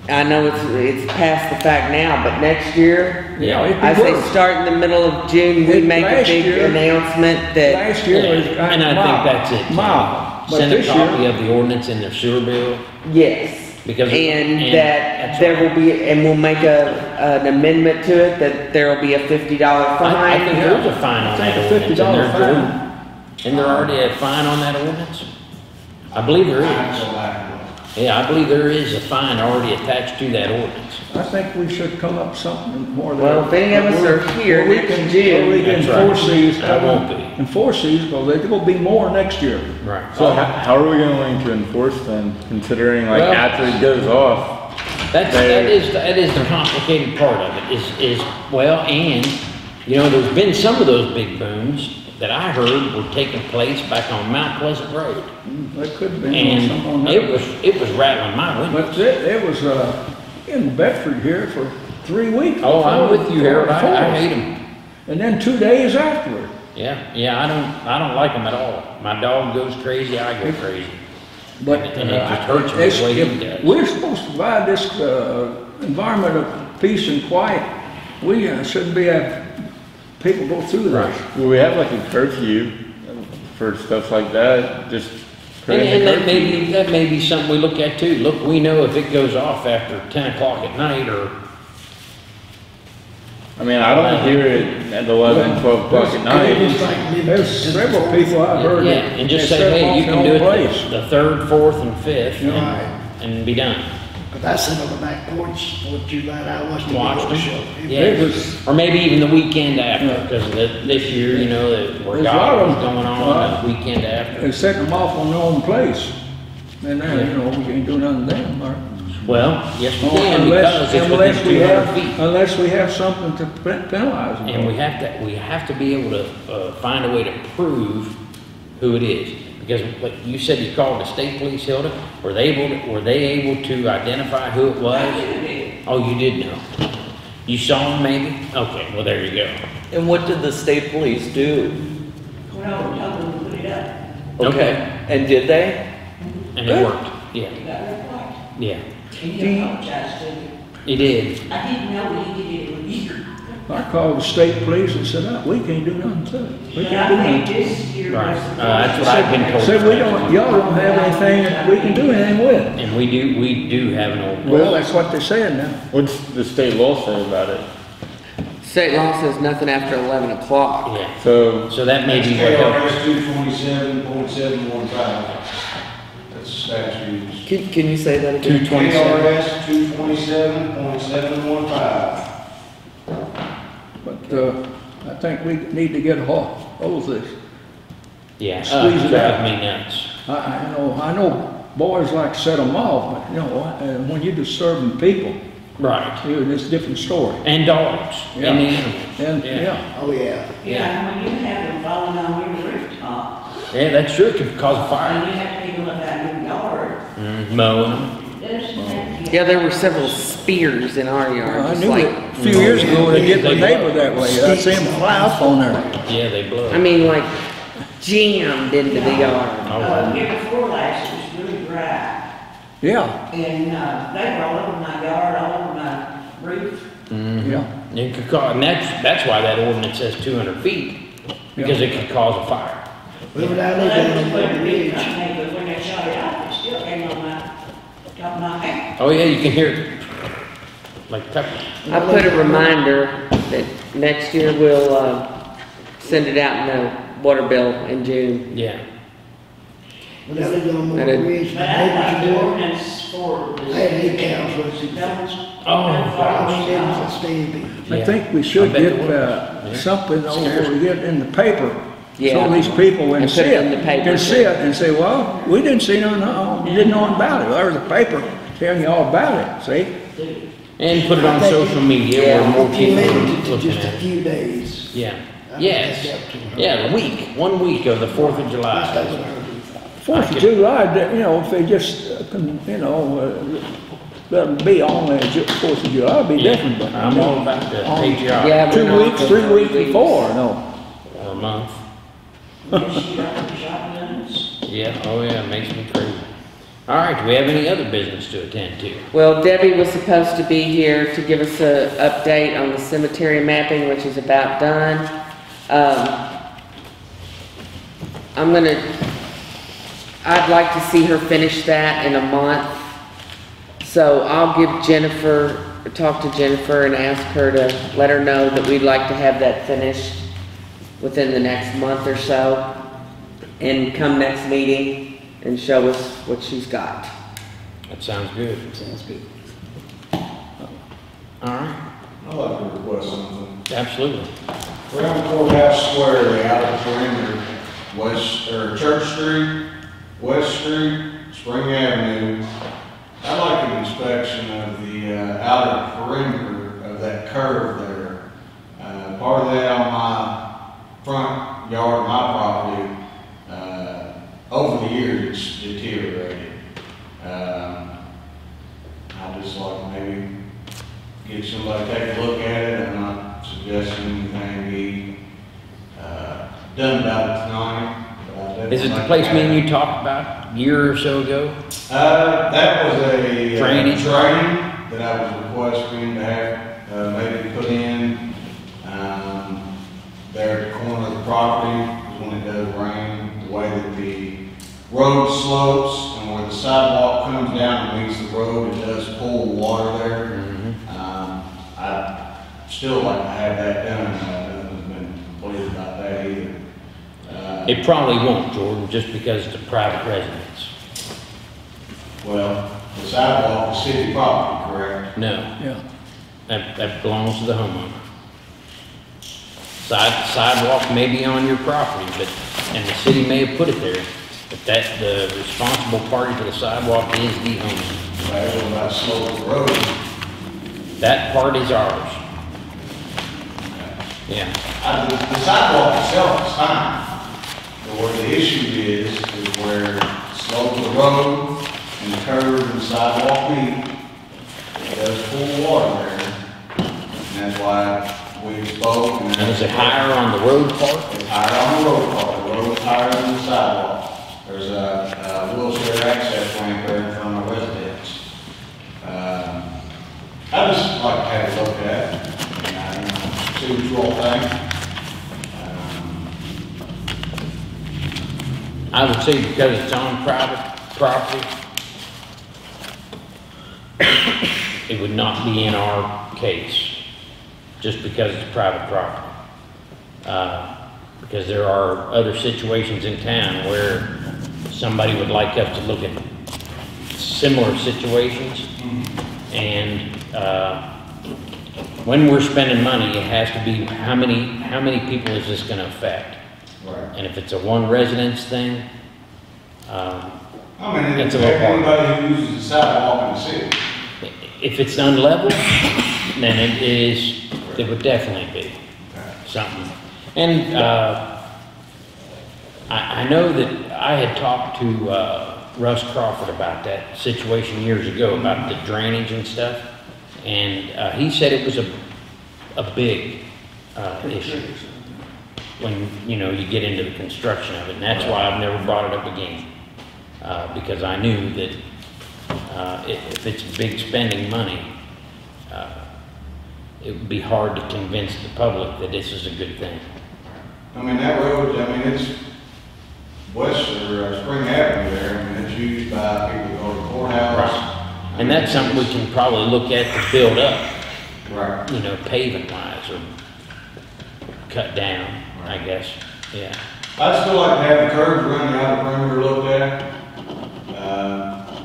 Speaker 2: I know it's, it's past the fact now, but next year,
Speaker 3: Yeah, it'd be
Speaker 2: I say
Speaker 3: worse.
Speaker 2: start in the middle of June, we
Speaker 3: It-
Speaker 2: make a
Speaker 3: last
Speaker 2: big
Speaker 3: year-
Speaker 2: announcement that,
Speaker 3: Last year was
Speaker 1: Yeah,
Speaker 3: kind
Speaker 1: And I
Speaker 3: mild.
Speaker 1: think that's it.
Speaker 3: Mild, but
Speaker 1: Send a
Speaker 3: this
Speaker 1: copy
Speaker 3: year,
Speaker 1: of the ordinance in their sewer bill.
Speaker 2: yes.
Speaker 1: Because-
Speaker 2: And
Speaker 1: and
Speaker 2: that
Speaker 1: that's
Speaker 2: there will be, and we'll make a, an amendment to it, that there will be a fifty dollar
Speaker 1: I, I think
Speaker 2: fine.
Speaker 1: there's a fine on
Speaker 3: I think
Speaker 1: that
Speaker 3: a
Speaker 1: ordinance.
Speaker 3: fifty dollar
Speaker 1: Isn't
Speaker 3: fine.
Speaker 1: Isn't there already a fine on that ordinance? I believe there
Speaker 9: That's
Speaker 1: is.
Speaker 9: A lack of-
Speaker 1: Yeah, I believe there is a fine already attached to that ordinance.
Speaker 3: I think we should come up something more than.
Speaker 2: Well, if any of us are here
Speaker 3: Where we
Speaker 2: next
Speaker 3: can-
Speaker 2: June-
Speaker 3: where we can
Speaker 1: That's right.
Speaker 3: enforce these.
Speaker 1: I won't be.
Speaker 3: Enforce these, because there will be more next year.
Speaker 1: Right.
Speaker 5: So how, how are we going to enforce them, considering like
Speaker 1: Well-
Speaker 5: after it goes off?
Speaker 1: That's,
Speaker 5: There-
Speaker 1: that is, that is the complicated part of it, is, is, well, and, you know, there's been some of those big booms that I heard were taking place back on Mount Pleasant Road.
Speaker 3: That could have been some on
Speaker 1: And it was, it was rattling my windows.
Speaker 3: But it, it was, uh, in Bedford here for three weeks.
Speaker 1: Oh, I'm with you, Harold, I, I hate them.
Speaker 3: And then two days afterward.
Speaker 1: Yeah, yeah, I don't, I don't like them at all. My dog goes crazy, I go crazy.
Speaker 3: But.
Speaker 1: And it
Speaker 3: uh,
Speaker 1: just hurts me
Speaker 3: it's-
Speaker 1: the way he does.
Speaker 3: We're supposed to provide this, uh, environment of peace and quiet. We uh, shouldn't be have people go through this.
Speaker 5: Well, we have like a curfew for stuff like that, just.
Speaker 1: And, and that may be, that may be something we look at too. Look, we know if it goes off after ten o'clock at night or,
Speaker 5: I mean, I don't hear it at eleven, twelve o'clock at
Speaker 3: There's-
Speaker 5: night.
Speaker 3: There's several people I've heard.
Speaker 1: yeah,
Speaker 3: that
Speaker 1: and just
Speaker 3: they
Speaker 1: say,
Speaker 3: set
Speaker 1: hey,
Speaker 3: off
Speaker 1: you
Speaker 3: their
Speaker 1: can do
Speaker 3: own
Speaker 1: it
Speaker 3: place.
Speaker 1: the, the third, fourth, and fifth,
Speaker 3: Right.
Speaker 1: and, and be done.
Speaker 4: Cause I sit on the back porch, Fourth of July, I watched the
Speaker 1: Watch
Speaker 4: big
Speaker 1: them.
Speaker 4: show.
Speaker 1: Yeah,
Speaker 3: It was-
Speaker 1: or maybe even the weekend after,
Speaker 3: Yeah.
Speaker 1: because this year, you know, that where
Speaker 3: There's a lot
Speaker 1: God
Speaker 3: of
Speaker 1: was
Speaker 3: them.
Speaker 1: going on, the weekend after.
Speaker 3: They set them off on their own place. And then, you know, we can't do nothing then, Mark.
Speaker 1: Well, yes, we can,
Speaker 3: Unless,
Speaker 1: because it's
Speaker 3: unless
Speaker 1: within
Speaker 3: we
Speaker 1: two hundred
Speaker 3: have,
Speaker 1: feet.
Speaker 3: unless we have something to pe- penalize them.
Speaker 1: And we have to, we have to be able to, uh, find a way to prove who it is. Because, like you said, you called the state police, Hilda, were they able, to- were they able to identify who it was? Oh, you did know? You saw him maybe? Okay, well, there you go.
Speaker 6: And what did the state police do?
Speaker 7: Well, I told them to put it up.
Speaker 1: Okay.
Speaker 6: And did they?
Speaker 1: And it worked, yeah,
Speaker 7: You got that right.
Speaker 1: yeah,
Speaker 7: And he apologized to me.
Speaker 1: it did.
Speaker 7: I didn't know he did it with you.
Speaker 3: I called the state police and said, "Uh, we can't do nothing to it. We
Speaker 7: But
Speaker 3: can't do
Speaker 7: I think
Speaker 3: nothing.
Speaker 1: Right, uh, that's what I've been told.
Speaker 3: Said, we don't, y'all don't have anything that we can do anything with.
Speaker 1: And we do, we do have an ordinance.
Speaker 3: Well, that's what they're saying now.
Speaker 5: What's the state law say about it?
Speaker 2: State law says nothing after eleven o'clock.
Speaker 1: Yeah,
Speaker 5: So,
Speaker 1: so that may be what helped.
Speaker 9: KRS two twenty-seven point seven one five. That's the statute.
Speaker 6: Can, can you say that again?
Speaker 1: Two twenty-seven.
Speaker 9: KRS two twenty-seven point seven one five.
Speaker 3: But, uh, I think we need to get a hold, hold of this.
Speaker 1: Yeah, uh,
Speaker 3: Squeeze it out.
Speaker 1: drive me nuts.
Speaker 3: I, I know, I know boys like to set them off, but, you know, uh, when you're disturbing people,
Speaker 1: Right,
Speaker 3: you- it's a different story.
Speaker 1: and dogs, and
Speaker 3: Yeah.
Speaker 1: animals.
Speaker 3: And,
Speaker 1: Yeah.
Speaker 3: yeah,
Speaker 4: Oh, yeah.
Speaker 7: Yeah, and when you have them falling on your rooftop,
Speaker 1: Yeah, that's true, it could cause a fire.
Speaker 7: and you have people up out in your yard,
Speaker 1: Mm, Mowing them.
Speaker 7: there's.
Speaker 2: Yeah, there were several spears in our yard,
Speaker 3: I
Speaker 2: just
Speaker 3: knew
Speaker 2: like,
Speaker 3: it a few years ago, when they get my neighbor that way, I see him fly up on there.
Speaker 1: Yeah, they blow.
Speaker 2: I mean, like jammed into the yard.
Speaker 1: Oh,
Speaker 7: Uh, year before last, it was really dry,
Speaker 3: Yeah,
Speaker 7: and, uh, they were all over my yard, all over my roof.
Speaker 1: Mm-hmm.
Speaker 3: yeah.
Speaker 1: It could cause, and that's, that's why that ordinance says two hundred feet, because it could cause a fire.
Speaker 4: We were down
Speaker 7: Well,
Speaker 4: there
Speaker 7: that
Speaker 4: down on
Speaker 7: the
Speaker 4: Ridge.
Speaker 7: company, but when they shot it off, it still came on my, top of my head.
Speaker 1: Oh, yeah, you can hear it, like pepper.
Speaker 2: I put a reminder that next year we'll, uh, send it out in the water bill in June.
Speaker 1: Yeah.
Speaker 4: When I lived on
Speaker 2: That
Speaker 4: Moore
Speaker 2: is-
Speaker 7: But
Speaker 4: my
Speaker 7: I the
Speaker 4: would,
Speaker 7: ordinance for the.
Speaker 4: I had eight cows raising.
Speaker 1: Oh,
Speaker 4: I
Speaker 7: follow
Speaker 4: mean, it was a
Speaker 7: laws.
Speaker 3: I
Speaker 1: Yeah.
Speaker 3: think we should
Speaker 1: I bet
Speaker 3: get,
Speaker 1: there was.
Speaker 3: uh,
Speaker 1: Yeah.
Speaker 3: something over, get in the paper.
Speaker 2: Yeah.
Speaker 3: So these people
Speaker 2: And
Speaker 3: can
Speaker 2: put
Speaker 3: see
Speaker 2: it in
Speaker 3: it,
Speaker 2: the paper,
Speaker 3: can
Speaker 2: too.
Speaker 3: see it and say, well, we didn't see no, no, didn't know about it. There was a paper telling you all about it, see?
Speaker 1: And put it on social media where
Speaker 2: Yeah.
Speaker 1: more people are looking
Speaker 4: just a
Speaker 1: at it.
Speaker 4: few days.
Speaker 1: Yeah, yes,
Speaker 4: that's up to her.
Speaker 1: yeah, a week, one week of the Fourth of July.
Speaker 4: what I heard.
Speaker 3: Fourth of July, you know, if they just, uh, con- you know, uh, let them be on the Fourth of July, it'd be different, but.
Speaker 1: I'm all about the
Speaker 3: on-
Speaker 2: Yeah.
Speaker 3: Two weeks, three
Speaker 2: three
Speaker 3: weeks
Speaker 2: weeks.
Speaker 3: before, no.
Speaker 1: a month. Yeah, oh yeah, it makes me crazy. All right, do we have any other business to attend to?
Speaker 2: Well, Debbie was supposed to be here to give us a update on the cemetery mapping, which is about done. Um, I'm gonna, I'd like to see her finish that in a month. So I'll give Jennifer, talk to Jennifer and ask her to let her know that we'd like to have that finished within the next month or so. And come next meeting and show us what she's got.
Speaker 1: That sounds good.
Speaker 4: Sounds good.
Speaker 1: All right,
Speaker 9: I'd like to request something.
Speaker 1: absolutely.
Speaker 9: Around Courthouse Square, the outer perimeter, West, or Church Street, West Street, Spring Avenue. I'd like an inspection of the uh, outer perimeter of that curve there. Uh, part of that on my front yard, of my property, uh, over the years, it's deteriorated. Um, I'd just like maybe get somebody to take a look at it, I'm not suggesting anything be, uh, done about it tonight. but I'd definitely
Speaker 1: Is it the
Speaker 9: like
Speaker 1: place
Speaker 9: to
Speaker 1: me
Speaker 9: have
Speaker 1: and you talked about a year or so ago?
Speaker 9: Uh, that was a. uh,
Speaker 1: Drainage.
Speaker 9: Drain that I was requesting to have, uh, maybe put in, um, there at the corner of the property, because when it does rain, the way that the road slopes and where the sidewalk comes down and meets the road, it does pull water there. Um, I'd still like to have that done, nothing's been completed about that either. Uh,
Speaker 1: It probably won't, Jordan, just because it's a private residence.
Speaker 9: Well, the sidewalk is city property, correct?
Speaker 1: No,
Speaker 3: Yeah.
Speaker 1: that, that belongs to the homeowner. Side, sidewalk may be on your property, but, and the city may have put it there, but that, the responsible party for the sidewalk is the homeowner.
Speaker 9: Right, what about slope road?
Speaker 1: That part is ours. Yeah,
Speaker 9: Uh, the the sidewalk itself is fine. But where the issue is, is where the slope of the road and the curve and the sidewalk meet. It does pull water there. And that's why we spoke and.
Speaker 1: and is it higher on the road part?
Speaker 9: It's higher on the road part, the road's higher than the sidewalk. There's a, a wheelchair access ramp there in front of my residence. Um, I'd just like to have a look at it, and, uh, see what you all think. Um,
Speaker 1: I would say because it's on private property, it would not be in our case, just because it's private property. Uh, Because there are other situations in town where somebody would like us to look at similar situations. And, uh, when we're spending money, it has to be, how many, how many people is this gonna affect?
Speaker 9: Right.
Speaker 1: And if it's a one residence thing, um,
Speaker 9: I mean, it's
Speaker 1: a little hard.
Speaker 9: anybody who uses the sidewalk in the city.
Speaker 1: if it's unlevel, then it is, it would definitely be something. And, uh, I, I know that I had talked to, uh, Russ Crawford about that situation years ago, about the drainage and stuff. And, uh, he said it was a, a big, uh, issue when, you know, you get into the construction of it. And that's why I've never brought it up again. Uh, because I knew that, uh, if, if it's big spending money, uh, it would be hard to convince the public that this is a good thing.
Speaker 9: I mean, that road, I mean, it's west or uh, Spring Avenue there, I mean, it's used by people who go to courthouse.
Speaker 1: And that's something we can probably look at to build up,
Speaker 9: Right.
Speaker 1: you know, paving wise or cut down, I guess, yeah.
Speaker 9: I'd still like to have the curbs around the outer perimeter looked at. Uh,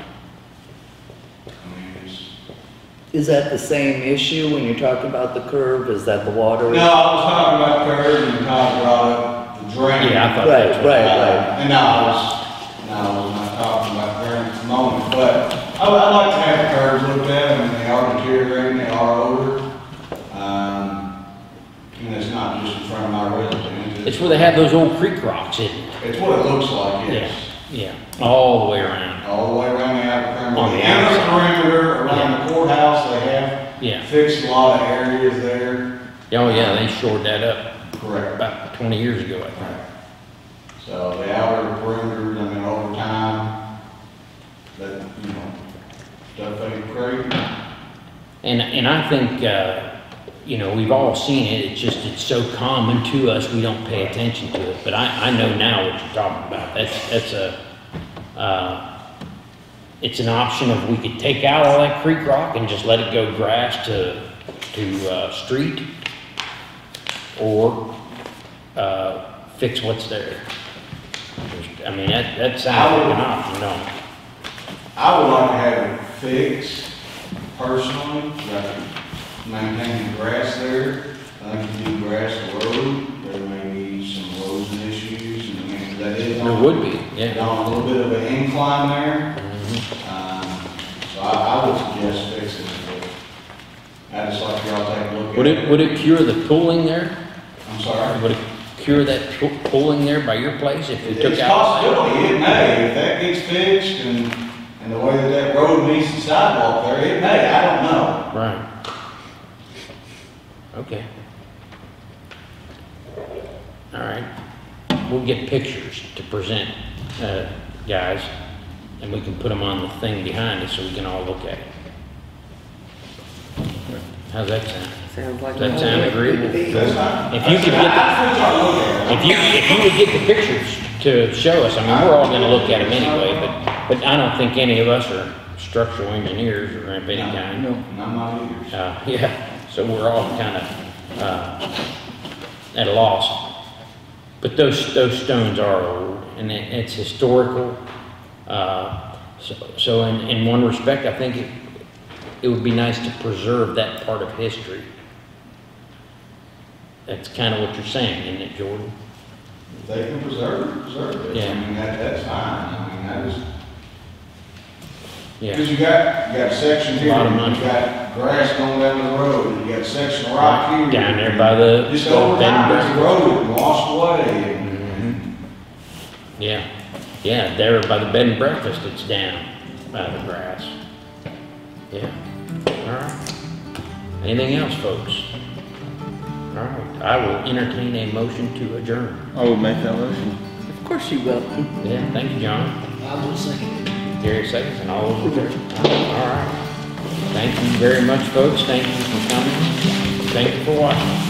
Speaker 9: I mean, it's,
Speaker 6: Is that the same issue when you're talking about the curve? Is that the water?
Speaker 9: no, I was talking about curbs and Todd brought up the drain.
Speaker 1: Yeah, I thought
Speaker 6: Right,
Speaker 1: that's what.
Speaker 6: right.
Speaker 9: Uh, And no, I was, no, I was not talking about drain at the moment, but I I'd like to have the curbs looked at, I mean, they are deteriorating, they are older. Um, and it's not just in front of my residence.
Speaker 1: It's where they have those old creek rocks, isn't it?
Speaker 9: It's what it looks like, yes.
Speaker 1: Yeah, all the way around.
Speaker 9: All the way around the outer
Speaker 1: On
Speaker 9: perimeter.
Speaker 1: the
Speaker 9: The outer perimeter around the courthouse, they have
Speaker 1: Yeah.
Speaker 9: fixed a lot of areas there.
Speaker 1: Oh, yeah, they shored that up
Speaker 9: Correct.
Speaker 1: about twenty years ago, I think.
Speaker 9: So the outer perimeter, I mean, over time, that, you know, stuff ain't crazy.
Speaker 1: And, and I think, uh, you know, we've all seen it, it's just, it's so common to us, we don't pay attention to it. But I, I know now what you're talking about, that's, that's a, uh, it's an option of we could take out all that creek rock and just let it go grass to, to, uh, street. Or, uh, fix what's there. I mean, that, that sounds like an option, no?
Speaker 9: I would like to have it fixed personally, than maintaining grass there. I think you do grass road, there may be some erosion issues, and that is.
Speaker 1: There
Speaker 9: on-
Speaker 1: would be, yeah.
Speaker 9: On a little bit of an incline there.
Speaker 1: Mhm.
Speaker 9: Um, So I, I would suggest fixing it. but I just like y'all take a look at it.
Speaker 1: Would it, would it cure the pooling there?
Speaker 9: I'm sorry?
Speaker 1: Would it cure that pu- pooling there by your place if you took
Speaker 9: It's a
Speaker 1: out?
Speaker 9: possibility, it may, if that gets fixed and, and the way that that road meets the sidewalk there, it may, I don't know.
Speaker 1: Right. Okay. All right. We'll get pictures to present, uh, guys, and we can put them on the thing behind us so we can all look at it. How's that sound?
Speaker 2: Sounds like.
Speaker 1: Does that sound agreeable?
Speaker 9: That's fine.
Speaker 1: If you could get the-
Speaker 9: I think y'all look at it.
Speaker 1: If you, if you would get the pictures to show us, I mean, we're all gonna look at them anyway, but, but I don't think any of us are structural engineers or of any kind.
Speaker 3: No.
Speaker 9: And I'm not either.
Speaker 1: Uh, yeah, so we're all kind of, uh, at a loss. But those, those stones are old, and it, it's historical. Uh, so, so in, in one respect, I think it, it would be nice to preserve that part of history. That's kind of what you're saying, isn't it, Jordan?
Speaker 9: If they can preserve it, preserve it.
Speaker 1: Yeah.
Speaker 9: I mean, that, that's fine. I mean, that is,
Speaker 1: Yeah,
Speaker 9: because you got, you got a section here,
Speaker 1: Lot of money.
Speaker 9: you got grass going down the road, and you got a section of rock here.
Speaker 1: down there by the
Speaker 9: Just
Speaker 1: old
Speaker 9: over
Speaker 1: bed and
Speaker 9: time, it's
Speaker 1: breakfast.
Speaker 9: eroded and washed away. and-
Speaker 1: Mhm. Yeah, yeah, there by the bed and breakfast, it's down by the grass. Yeah, all right. Anything else, folks? All right, I will entertain a motion to adjourn.
Speaker 5: I will make that motion.
Speaker 6: Of course you will.
Speaker 1: Yeah, thank you, John.
Speaker 4: I will second it.
Speaker 1: Gary seconds and all those in favor? All right. Thank you very much, folks. Thank you for coming. Thank you for watching.